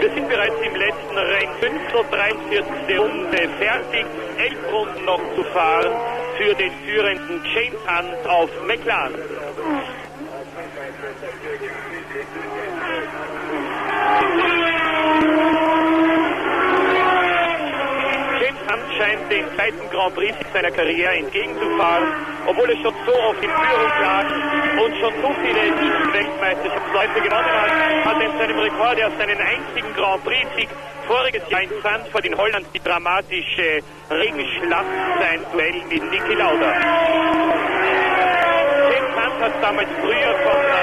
Wir sind bereits im letzten Rennen, 543. Runde fertig, elf Runden noch zu fahren für den führenden James Hunt auf McLaren. James Hunt scheint den zweiten Grand Prix seiner Karriere entgegenzufahren, obwohl er schon so oft in Führung lag und schon so viele Nicht-Weltmeisterschaftsläufe gewonnen hat, hat er in seinem Rekord erst seinen einzigen Grand Prix-Sieg voriges Jahr in Frankfurt in Holland die dramatische Regenschlacht sein Duell mit Niki Lauda. James Hunt hat damals früher von,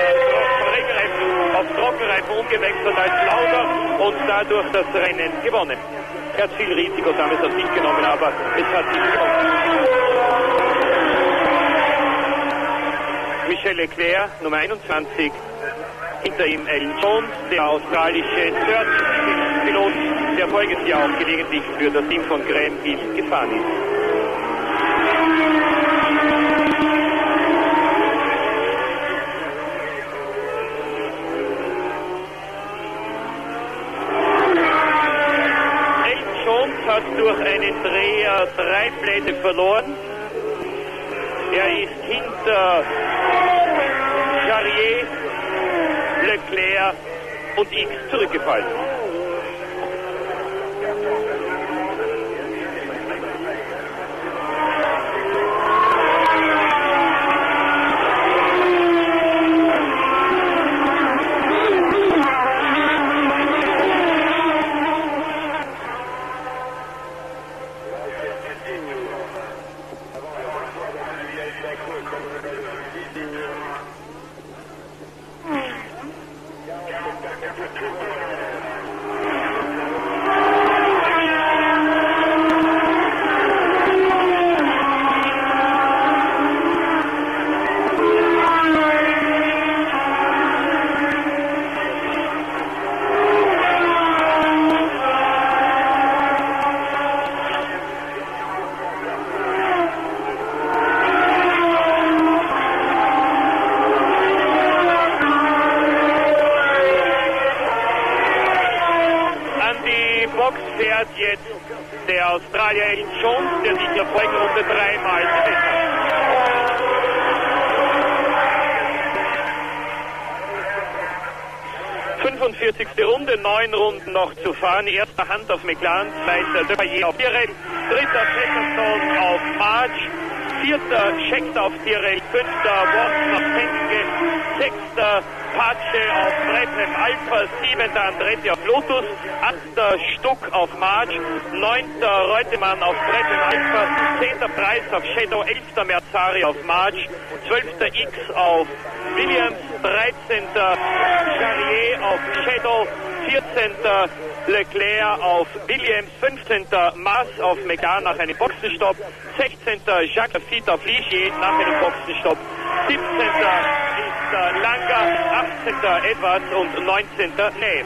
auf Trockenreifen umgewechselt als Lauda und dadurch das Rennen gewonnen. Er hat viel Risiko damals auf sich genommen, aber es hat sich genommen. Michel Leclerc, Nummer 21, hinter ihm Alan Jones, der australische Third-Pilot, der voriges Jahr auch gelegentlich für das Team von Graham gefahren ist. Alan Jones hat durch einen Dreher drei Plätze verloren. Er ist hinter Charrier, Leclerc und X zurückgefallen. An die Box fährt jetzt der Australier Alan Jones, der sich in der vorigen Runde dreimal gesetzt hat. ...45. Runde, neun Runden noch zu fahren. Erster Hand auf McLaren, zweiter Depayet auf Tyrell, dritter Pettersson auf March, vierter Scheckter auf Tyrell, fünfter Watson auf Penske, sechster Patsche auf Brethem Alpha, siebenter Andretti auf Lotus, achter Stuck auf March, neunter Reutemann auf Brethem Alpha, zehnter Preis auf Shadow, elfter Merzari auf March, zwölfter X auf Williams, dreizehnter Charrier auf Shadow, 14. Leclerc auf Williams, 15. Maas auf McLaren nach einem Boxenstopp, 16. Jacques Lafitte auf Ligier nach einem Boxenstopp, 17. Langer, 18. Edwards und 19. Neff.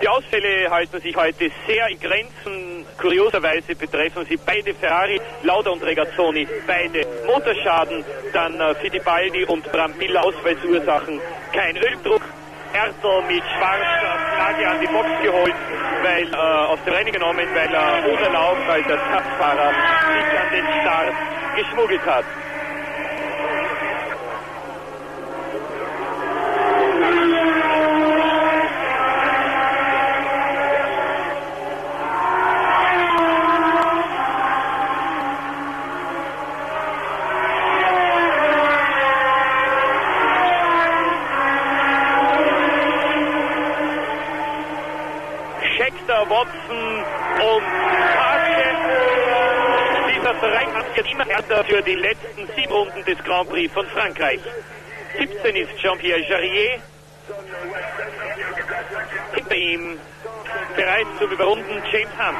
Die Ausfälle halten sich heute sehr in Grenzen. Kurioserweise betreffen sie beide Ferrari, Lauda und Regazzoni, beide Motorschaden. Dann äh, Fittipaldi und Brambilla Ausfallsursachen. Kein Öldruck. Ertel mit schwarzer Flagge an die Box geholt, weil äh, aus dem Rennen genommen, weil er ohne Lauf als Ersatzfahrer sich an den Start geschmuggelt hat. Scheckter, Watson und Pache. Dieser Dreikampf wird immer härter für die letzten sieben Runden des Grand Prix von Frankreich. 17 ist Jean-Pierre Jarrier. Hinter ihm bereit zum Überrunden James Hunt.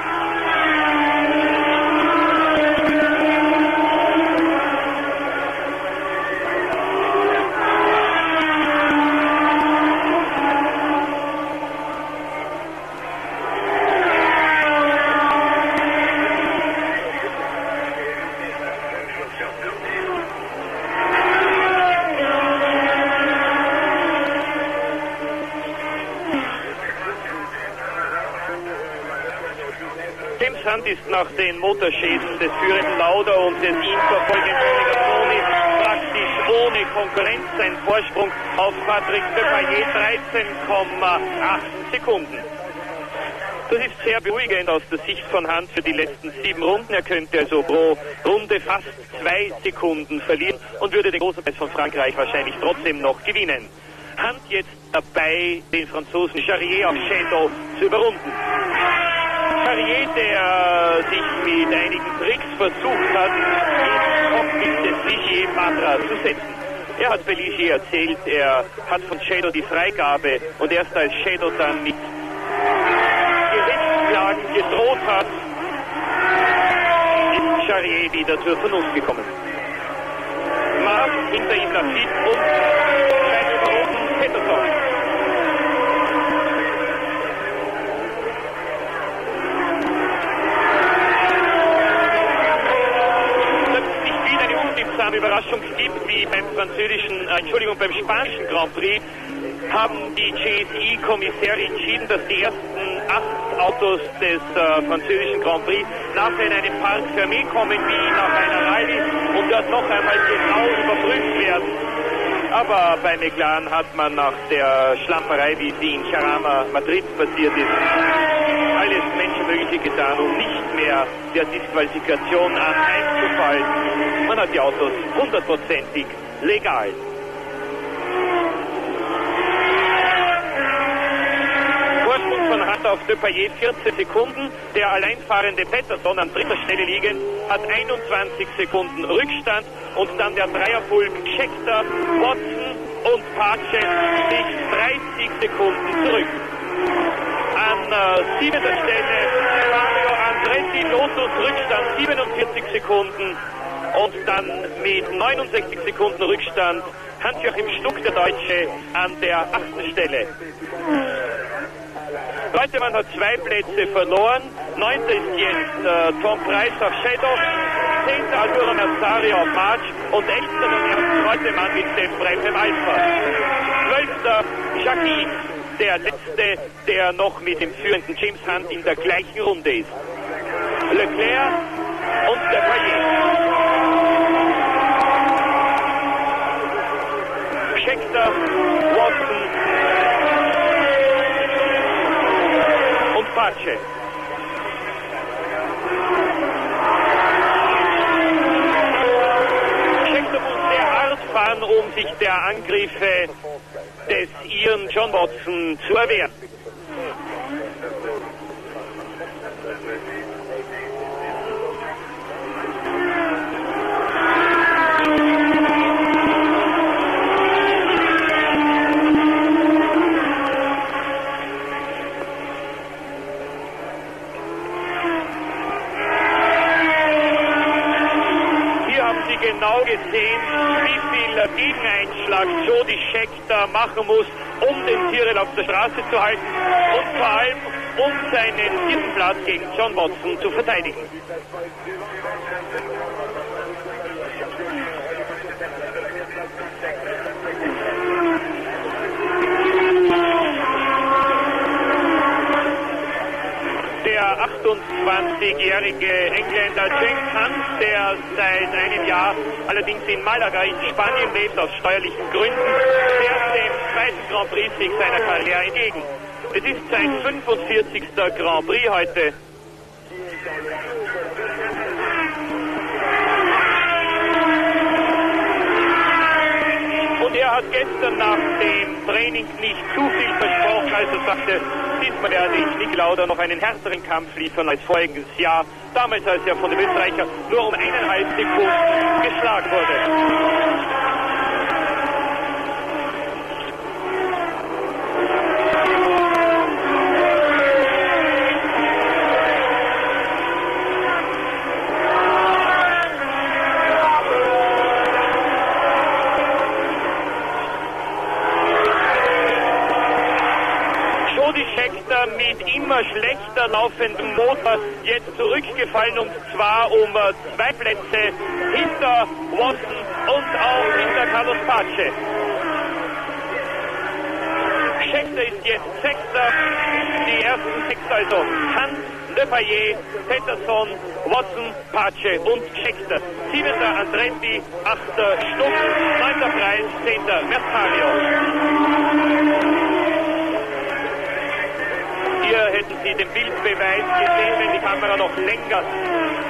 James Hunt ist nach den Motorschäden des führenden Lauda und des ihm verfolgenden Regazzoni praktisch ohne Konkurrenz sein Vorsprung auf Patrick Depayet 13,8 Sekunden. Das ist sehr beruhigend aus der Sicht von Hunt für die letzten sieben Runden. Er könnte also pro Runde fast zwei Sekunden verlieren und würde den großen Preis von Frankreich wahrscheinlich trotzdem noch gewinnen. Hunt jetzt dabei, den Franzosen Charrier auf Shadow zu überrunden. Charrier, der sich mit einigen Tricks versucht hat, ins Cockpit des Ligier Matra zu setzen. Er hat bei Ligier erzählt, er hat von Shadow die Freigabe und erst als Shadow dann mit Gerichtsklagen gedroht hat, ist Charrier wieder zur Vernunft gekommen. Mark hinter ihm Lafitte und sein Überrunden Pettersson. dass es nicht wieder eine Überraschung gibt wie beim französischen, äh, Entschuldigung, beim spanischen Grand Prix, haben die GSI-Kommissäre entschieden, dass die ersten acht Autos des äh, französischen Grand Prix nachher in einen Park Fermé kommen, wie nach einer Rallye und dort noch einmal genau überprüft werden. Aber bei McLaren hat man nach der Schlamperei, wie sie in Charama Madrid passiert ist, alles Menschenmögliche getan, um nicht mehr der Disqualifikation anheimzufallen. Man hat die Autos hundertprozentig legal. Vorsprung von Hand auf Depayet 14 Sekunden. Der alleinfahrende Pettersson an dritter Stelle liegend hat 21 Sekunden Rückstand und dann der Dreierpulk Scheckter, Watson und Pace liegt 30 Sekunden zurück. An äh, siebenter Stelle Mario Andretti, Lotus Rückstand 47 Sekunden und dann mit 69 Sekunden Rückstand Hans-Joachim Stuck, der Deutsche, an der achten Stelle. Reutemann hat zwei Plätze verloren. Neunter ist jetzt äh, Tom Price auf Shadow. Zehnter Altura Nazario auf March. Und elfter erst Reutemann mit dem Bremem Alpha. Zwölfter Jackie, der letzte, der noch mit dem führenden James Hunt in der gleichen Runde ist. Leclerc und der Payet. Scheckter, Watson und Pace. Scheckter muss sehr hart fahren, um sich der Angriffe des Ian John Watson zu erwehren. Hier haben Sie genau gesehen, wie viel Gegeneinschlag Jody Scheckter machen muss, um den Tyrrell auf der Straße zu halten und vor allem um seinen vierten Platz gegen John Watson zu verteidigen. Der 28-jährige Engländer James Hunt, der seit einem Jahr allerdings in Malaga in Spanien lebt, aus steuerlichen Gründen, fährt dem zweiten Grand Prix-Sieg seiner Karriere entgegen. Es ist sein 45. Grand Prix heute. Und er hat gestern nach dem Training nicht zu viel versprochen, als er sagte, werde ich Nick Lauda noch einen härteren Kampf liefern als voriges Jahr. Damals, als er von dem Österreicher nur um eineinhalb Sekunden geschlagen wurde. Jody Scheckter mit schlechter laufendem Motor jetzt zurückgefallen und zwar um äh, zwei Plätze hinter Watson und auch hinter Carlos Pace. Scheckter ist jetzt Sechster, die ersten sechs also Hans, Lepayet, Peterson, Watson, Pace und Scheckter. Siebenter Andretti, achter Stuck, neunter Preis, zehnter Mercario. Hätten Sie den Bildbeweis gesehen, wenn die Kamera noch länger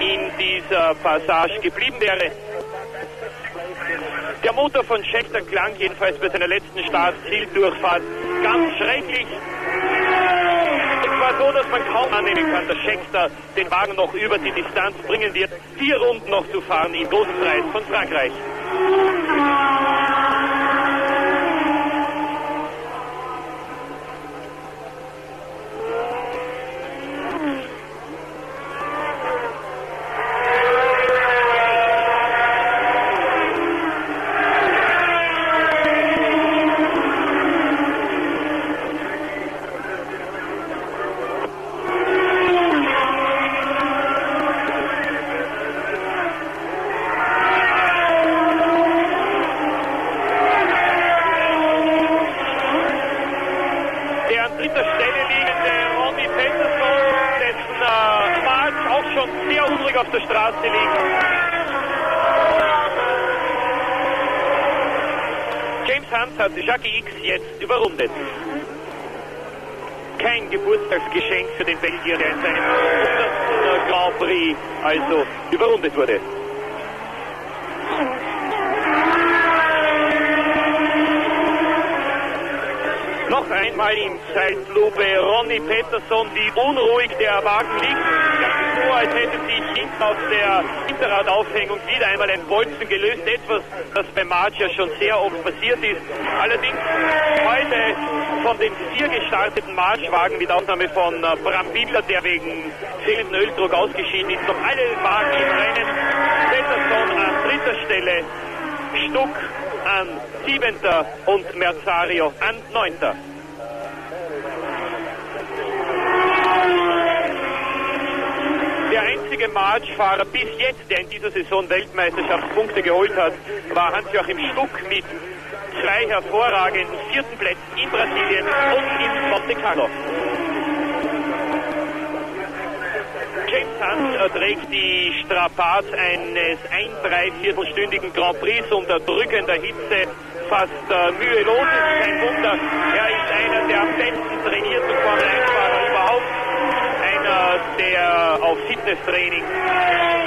in dieser Passage geblieben wäre. Der Motor von Scheckter klang jedenfalls bei seiner letzten Start-Zieldurchfahrt ganz schrecklich. Es war so, dass man kaum annehmen kann, dass Scheckter den Wagen noch über die Distanz bringen wird, vier Runden noch zu fahren im großen Preis von Frankreich. Der an dritter Stelle liegende Ronnie Peterson, dessen äh, March auch schon sehr unruhig auf der Straße liegt. Hunt hat Jackie X jetzt überrundet. Kein Geburtstagsgeschenk für den Belgier, der in seinem 100. Grand Prix also überrundet wurde. Noch einmal in Zeitlupe Ronny Peterson, wie unruhig der Wagen liegt. Das so, als hätte sich hinten auf der Hinterradaufhängung wieder einmal ein Bolzen gelöst. Etwas, das bei March ja schon sehr oft passiert ist. Allerdings heute von den vier gestarteten Marschwagen mit Ausnahme von äh, Bram Bibler, der wegen fehlenden Öldruck ausgeschieden ist, noch alle Wagen im Rennen. Peterson an dritter Stelle, Stuck an siebenter und Merzario an neunter. Der einzige Marchfahrer bis jetzt, der in dieser Saison Weltmeisterschaftspunkte geholt hat, war Hans-Joachim Stuck mit zwei hervorragenden vierten Plätzen in Brasilien und in Monte Carlo. James Hunt trägt die Strapaz eines ein dreiviertelstündigen Grand Prix unter drückender Hitze fast äh, mühelos. Kein Wunder. Er ist einer der am besten trainierten Formel 1-Fahrer überhaupt. Einer, der auf Fitnesstraining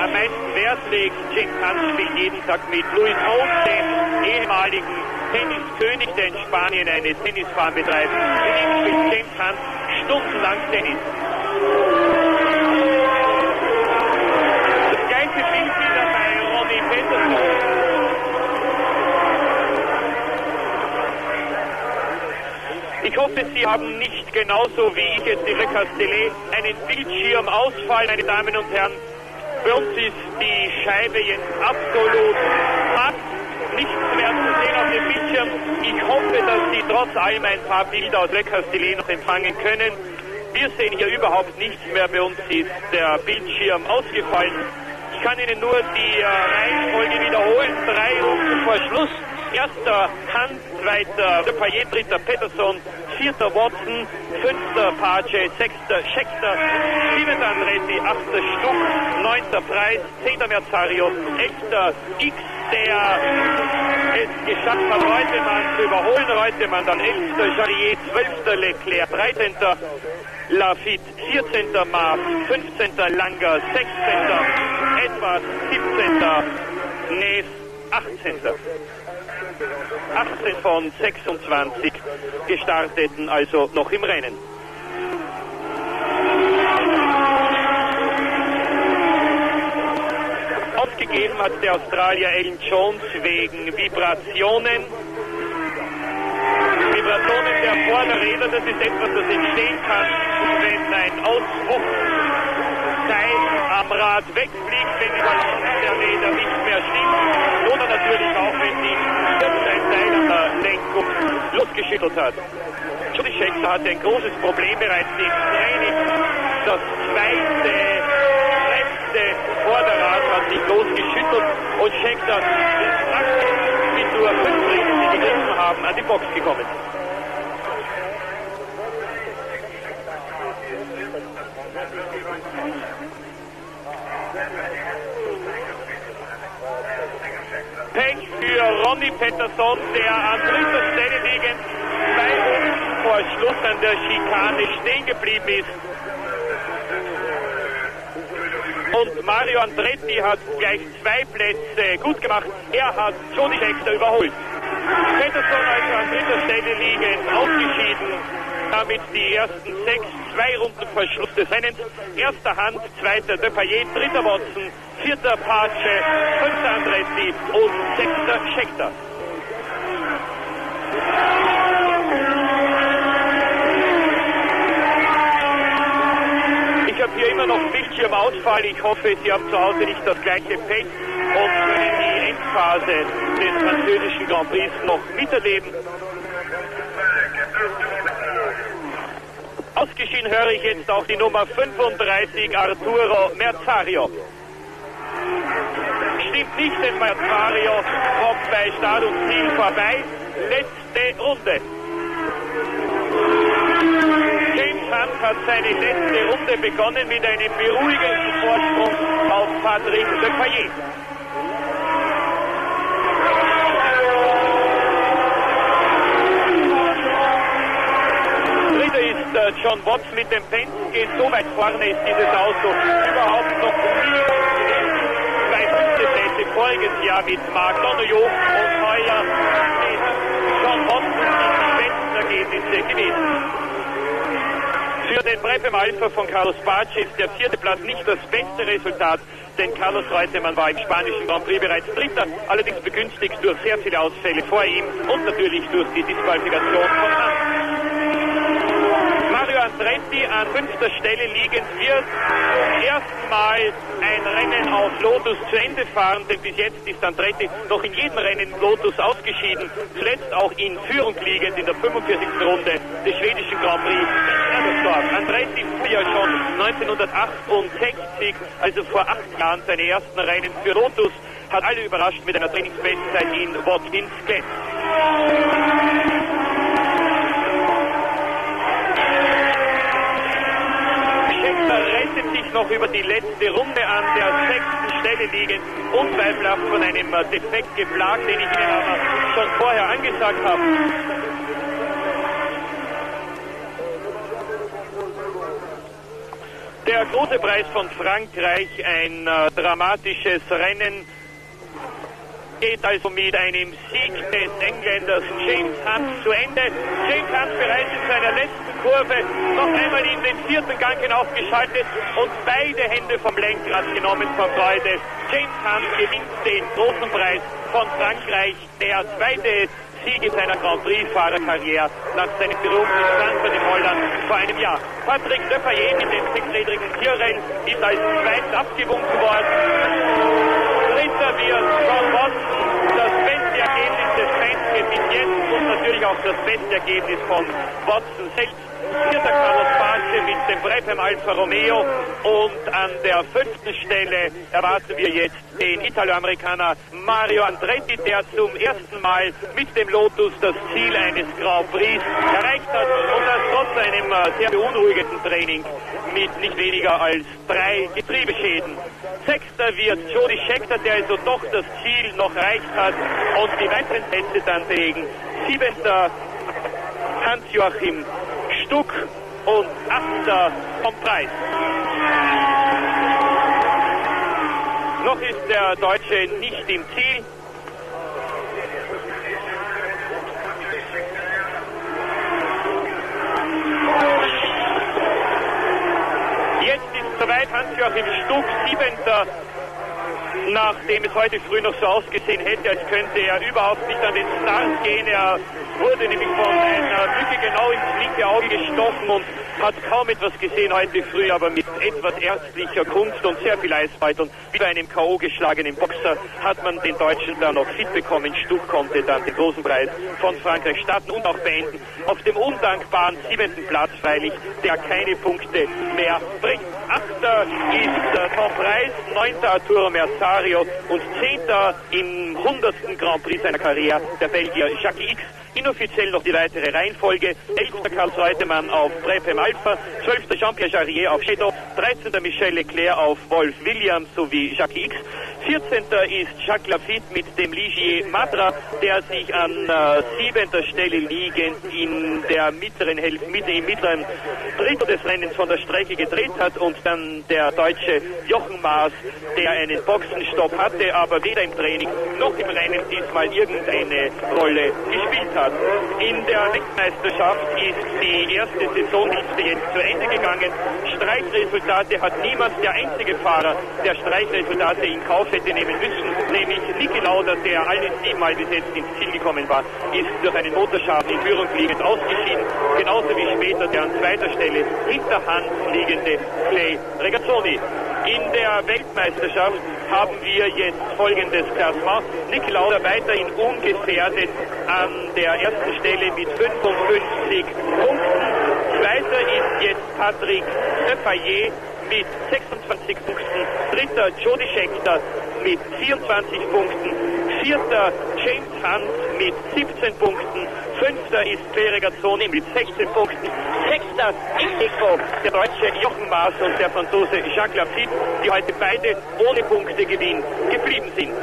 am meisten Wert legt. James Hunt spielt jeden Tag mit Luis Rose, dem ehemaligen Tenniskönig, der in Spanien eine Tennisfarm betreibt. Mit spielt James Hunt stundenlang Tennis. Das gleiche Bild wieder bei Ronnie Peterson. Ich hoffe, Sie haben nicht genauso wie ich in Le Castellet einen Bildschirmausfall, meine Damen und Herren. Bei uns ist die Scheibe jetzt absolut matt, nichts mehr zu sehen auf dem Bildschirm. Ich hoffe, dass Sie trotz allem ein paar Bilder aus Le Castellet noch empfangen können. Wir sehen hier überhaupt nichts mehr. Bei uns ist der Bildschirm ausgefallen. Ich kann Ihnen nur die äh, Reihenfolge wiederholen. Drei Runden vor Schluss. Erster Hand, zweiter Depayet, dritter Peterson, vierter Watson, fünfter Pace, sechster Scheckter, siebenter Andretti, achter Stuck, neunter Preis, zehnter Merzario, elfter X, der es geschafft hat, Reutemann zu überholen. Reutemann dann elfter Jarrier, zwölfter Leclerc, dreizehnter Lafitte, vierzehnter Marv, fünfzehnter Langer, sechzehnter Edwards, siebzehnter Nees, achtzehnter. 18 von 26 gestarteten also noch im Rennen. Aufgegeben hat der Australier Alan Jones wegen Vibrationen. Vibrationen der Vorderräder, das ist etwas, das entstehen kann, wenn ein Ausbruch am Rad wegfliegt, wenn die Räder nicht mehr stimmt oder natürlich auch, wenn die irgendein Teil an der Lenkung losgeschüttelt hat. Jody Scheckter hatte ein großes Problem bereits im Training. Das zweite, letzte Vorderrad hat sich losgeschüttelt und Scheckter ist praktisch mit nur fünf Rädern, die gegriffen haben, an die Box gekommen. Pech für Ronny Pettersson, der an dritter Stelle liegend zwei Runden vor Schluss an der Schikane stehen geblieben ist. Und Mario Andretti hat gleich zwei Plätze gut gemacht. Er hat Johnny Dexter überholt. Pettersson also an dritter Stelle liegend ausgeschieden. Damit die ersten sechs, zwei Runden vor Schluss des Rennens. Erster Hand, zweiter Depayet, dritter Watson, vierter Pace, fünfter Andretti und sechster Scheckter. Ich habe hier immer noch Bildschirmausfall. Ich hoffe, Sie haben zu Hause nicht das gleiche Pech und können die Endphase des französischen Grand Prix noch miterleben. Ausgeschieden höre ich jetzt auch die Nummer 35, Arturo Merzario. Stimmt nicht, denn Merzario kommt bei Start und Ziel vorbei. Letzte Runde. Kampf hat seine letzte Runde begonnen mit einem beruhigenden Vorsprung auf Patrick Le Cayet. Dritter ist äh, John Watts mit dem Penton, geht so weit vorne ist dieses Auto überhaupt noch nie bei 15 Plätze voriges Jahr mit Marc Donoghue und heuer John Watts die Fenstergebnisse gewesen. Für den Alpha von Carlos Barci ist der vierte Platz nicht das beste Resultat, denn Carlos Reutemann war im spanischen Grand Prix bereits Dritter, allerdings begünstigt durch sehr viele Ausfälle vor ihm und natürlich durch die Disqualifikation von Hans. Mario Andretti an fünfter Stelle liegend wird zum ersten Mal ein Rennen auf Lotus zu Ende fahren, denn bis jetzt ist Andretti noch in jedem Rennen Lotus ausgeschieden, zuletzt auch in Führung liegend in der 45. Runde des schwedischen Grand Prix Erdersdorf. Andretti fuhr ja schon 1968, also vor acht Jahren, seine ersten Rennen für Lotus, hat alle überrascht mit einer Trainingsbestzeit in Watkins Glen. rettet sich noch über die letzte Runde an der sechsten Stelle liegend, unzweifelhaft von einem Defekt geplagt, den ich Ihnen aber schon vorher angesagt habe. Der große Preis von Frankreich, ein äh, dramatisches Rennen, geht also mit einem Sieg des Engländers James Hunt zu Ende. James Hunt bereits in seiner letzten Kurve noch einmal in den vierten Gang hinaufgeschaltet und beide Hände vom Lenkrad genommen vor Freude. James Hunt gewinnt den großen Preis von Frankreich, der zweite Sieg in seiner Grand Prix-Fahrerkarriere nach seinem Beruf in Frankfurt in Holland vor einem Jahr. Patrick Depailler mit dem sechsrädrigen Tierrennen ist als zweit abgewunken worden. Dritter wird John Watson, das beste Ergebnis des Penske bis jetzt und natürlich auch das beste Ergebnis von Watson selbst. Vierter Carlos Pace mit dem Brepem Alfa Romeo und an der fünften Stelle erwarten wir jetzt den Italo-Amerikaner Mario Andretti, der zum ersten Mal mit dem Lotus das Ziel eines Grand Prix erreicht hat und das trotz einem sehr beunruhigenden Training mit nicht weniger als drei Getriebeschäden. Sechster wird Jody Scheckter, der also doch das Ziel noch erreicht hat und die weiteren Plätze dann belegen. Siebenter Hans-Joachim Stuck und Achter vom Preis. Noch ist der Deutsche nicht im Ziel. Jetzt ist soweit Hans-Joachim Stuck, siebenter nachdem es heute früh noch so ausgesehen hätte, als könnte er überhaupt nicht an den Start gehen. Er wurde nämlich von einer Lücke genau ins linke Auge gestochen und hat kaum etwas gesehen heute früh, aber mit etwas ärztlicher Kunst und sehr viel Eisbeit und wie bei einem K.O. geschlagenen Boxer hat man den Deutschen da noch fit bekommen. Stuck konnte dann den großen Preis von Frankreich starten und auch beenden. Auf dem undankbaren siebenten Platz freilich, der keine Punkte mehr bringt. Achter ist äh, Tom Preis, neunter Arturo Merzario und zehnter im hundertsten Grand Prix seiner Karriere der Belgier Jacques X. Inoffiziell noch die weitere Reihenfolge. 11. Karl Reutemann auf Brepem Alpha, 12. Jean-Pierre Jarrier auf Shadow, 13. Michel Leclerc auf Wolf Williams sowie Jacques X. 14. ist Jacques Lafitte mit dem Ligier Matra, der sich an äh, 7. Stelle liegend in der mittleren Hälfte, Mitte, im mittleren Drittel des Rennens von der Strecke gedreht hat und dann der deutsche Jochen Maas, der einen Boxenstopp hatte, aber weder im Training noch im Rennen diesmal irgendeine Rolle gespielt hat. In der Weltmeisterschaft ist die erste Saisonhälfte jetzt zu Ende gegangen. Streichresultate hat niemand, der einzige Fahrer, der Streichresultate in Kauf hätte nehmen müssen, nämlich Niki Lauda, der alle siebenmal bis jetzt ins Ziel gekommen war, ist durch einen Motorschaden in Führung liegend ausgeschieden, genauso wie später der an zweiter Stelle hinter Hand liegende Clay Regazzoni. In der Weltmeisterschaft haben wir jetzt folgendes Klassement. Nick Lauda weiterhin ungefährdet an der ersten Stelle mit 55 Punkten. Zweiter ist jetzt Patrick Depailler mit 26 Punkten. Dritter Jody Scheckter mit 24 Punkten. Vierter James Hunt mit 17 Punkten. Fünfter ist Claire Gazzoni mit 16 Punkten. Sechster Eco, der deutsche Jochen Maas und der Franzose Jacques Lafitte, die heute beide ohne Punktegewinn geblieben sind.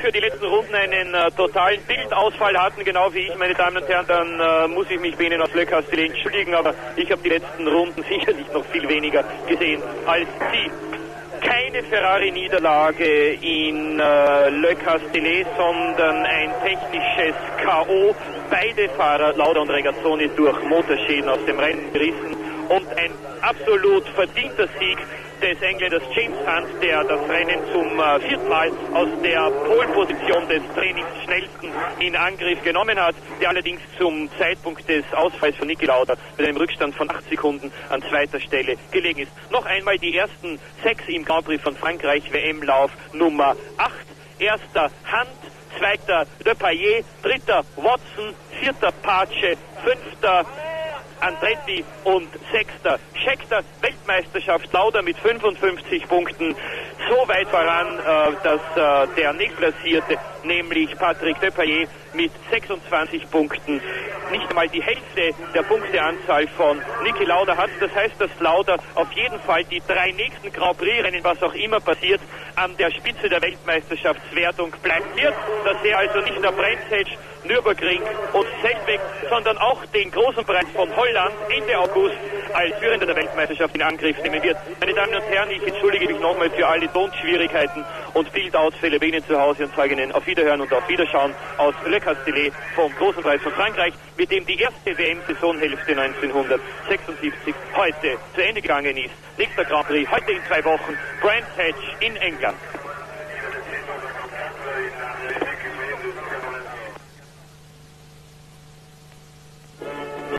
Für die letzten Runden einen äh, totalen Bildausfall hatten, genau wie ich, meine Damen und Herren, dann äh, muss ich mich bei Ihnen aus Castellet entschuldigen, aber ich habe die letzten Runden sicherlich noch viel weniger gesehen als Sie. Keine Ferrari-Niederlage in äh, Le Castellet, sondern ein technisches K.O. Beide Fahrer, Lauda und Regazzoni, durch Motorschäden aus dem Rennen gerissen und ein absolut verdienter Sieg des Engländers James Hunt, der das Rennen zum äh, vierten Mal aus der Polposition des Trainings schnellsten in Angriff genommen hat, der allerdings zum Zeitpunkt des Ausfalls von Niki Lauda mit einem Rückstand von acht Sekunden an zweiter Stelle gelegen ist. Noch einmal die ersten sechs im Grand Prix von Frankreich WM-Lauf Nummer acht. Erster Hunt, zweiter Depailler, dritter Watson, vierter Pace, fünfter Andretti und Sechster. Scheckter Weltmeisterschaft Lauda mit 55 Punkten so weit voran, äh, dass äh, der nächstplatzierte, nämlich Patrick Depailler mit 26 Punkten, nicht einmal die Hälfte der Punkteanzahl von Niki Lauda hat. Das heißt, dass Lauda auf jeden Fall die drei nächsten Grand Prix-Rennen, was auch immer passiert, an der Spitze der Weltmeisterschaftswertung bleiben wird, dass er also nicht der Brenzhedge Nürburgring und Selbeck, sondern auch den großen Preis von Holland Ende August als Führender der Weltmeisterschaft in Angriff nehmen wird. Meine Damen und Herren, ich entschuldige mich nochmal für alle Tonschwierigkeiten und Bildausfälle bei Ihnen zu Hause und sage Ihnen auf Wiederhören und auf Wiederschauen aus Le Castellet vom großen Preis von Frankreich, mit dem die erste WM-Saisonhälfte 1976 heute zu Ende gegangen ist. Nächster Grand Prix heute in zwei Wochen, Brands Hatch in England.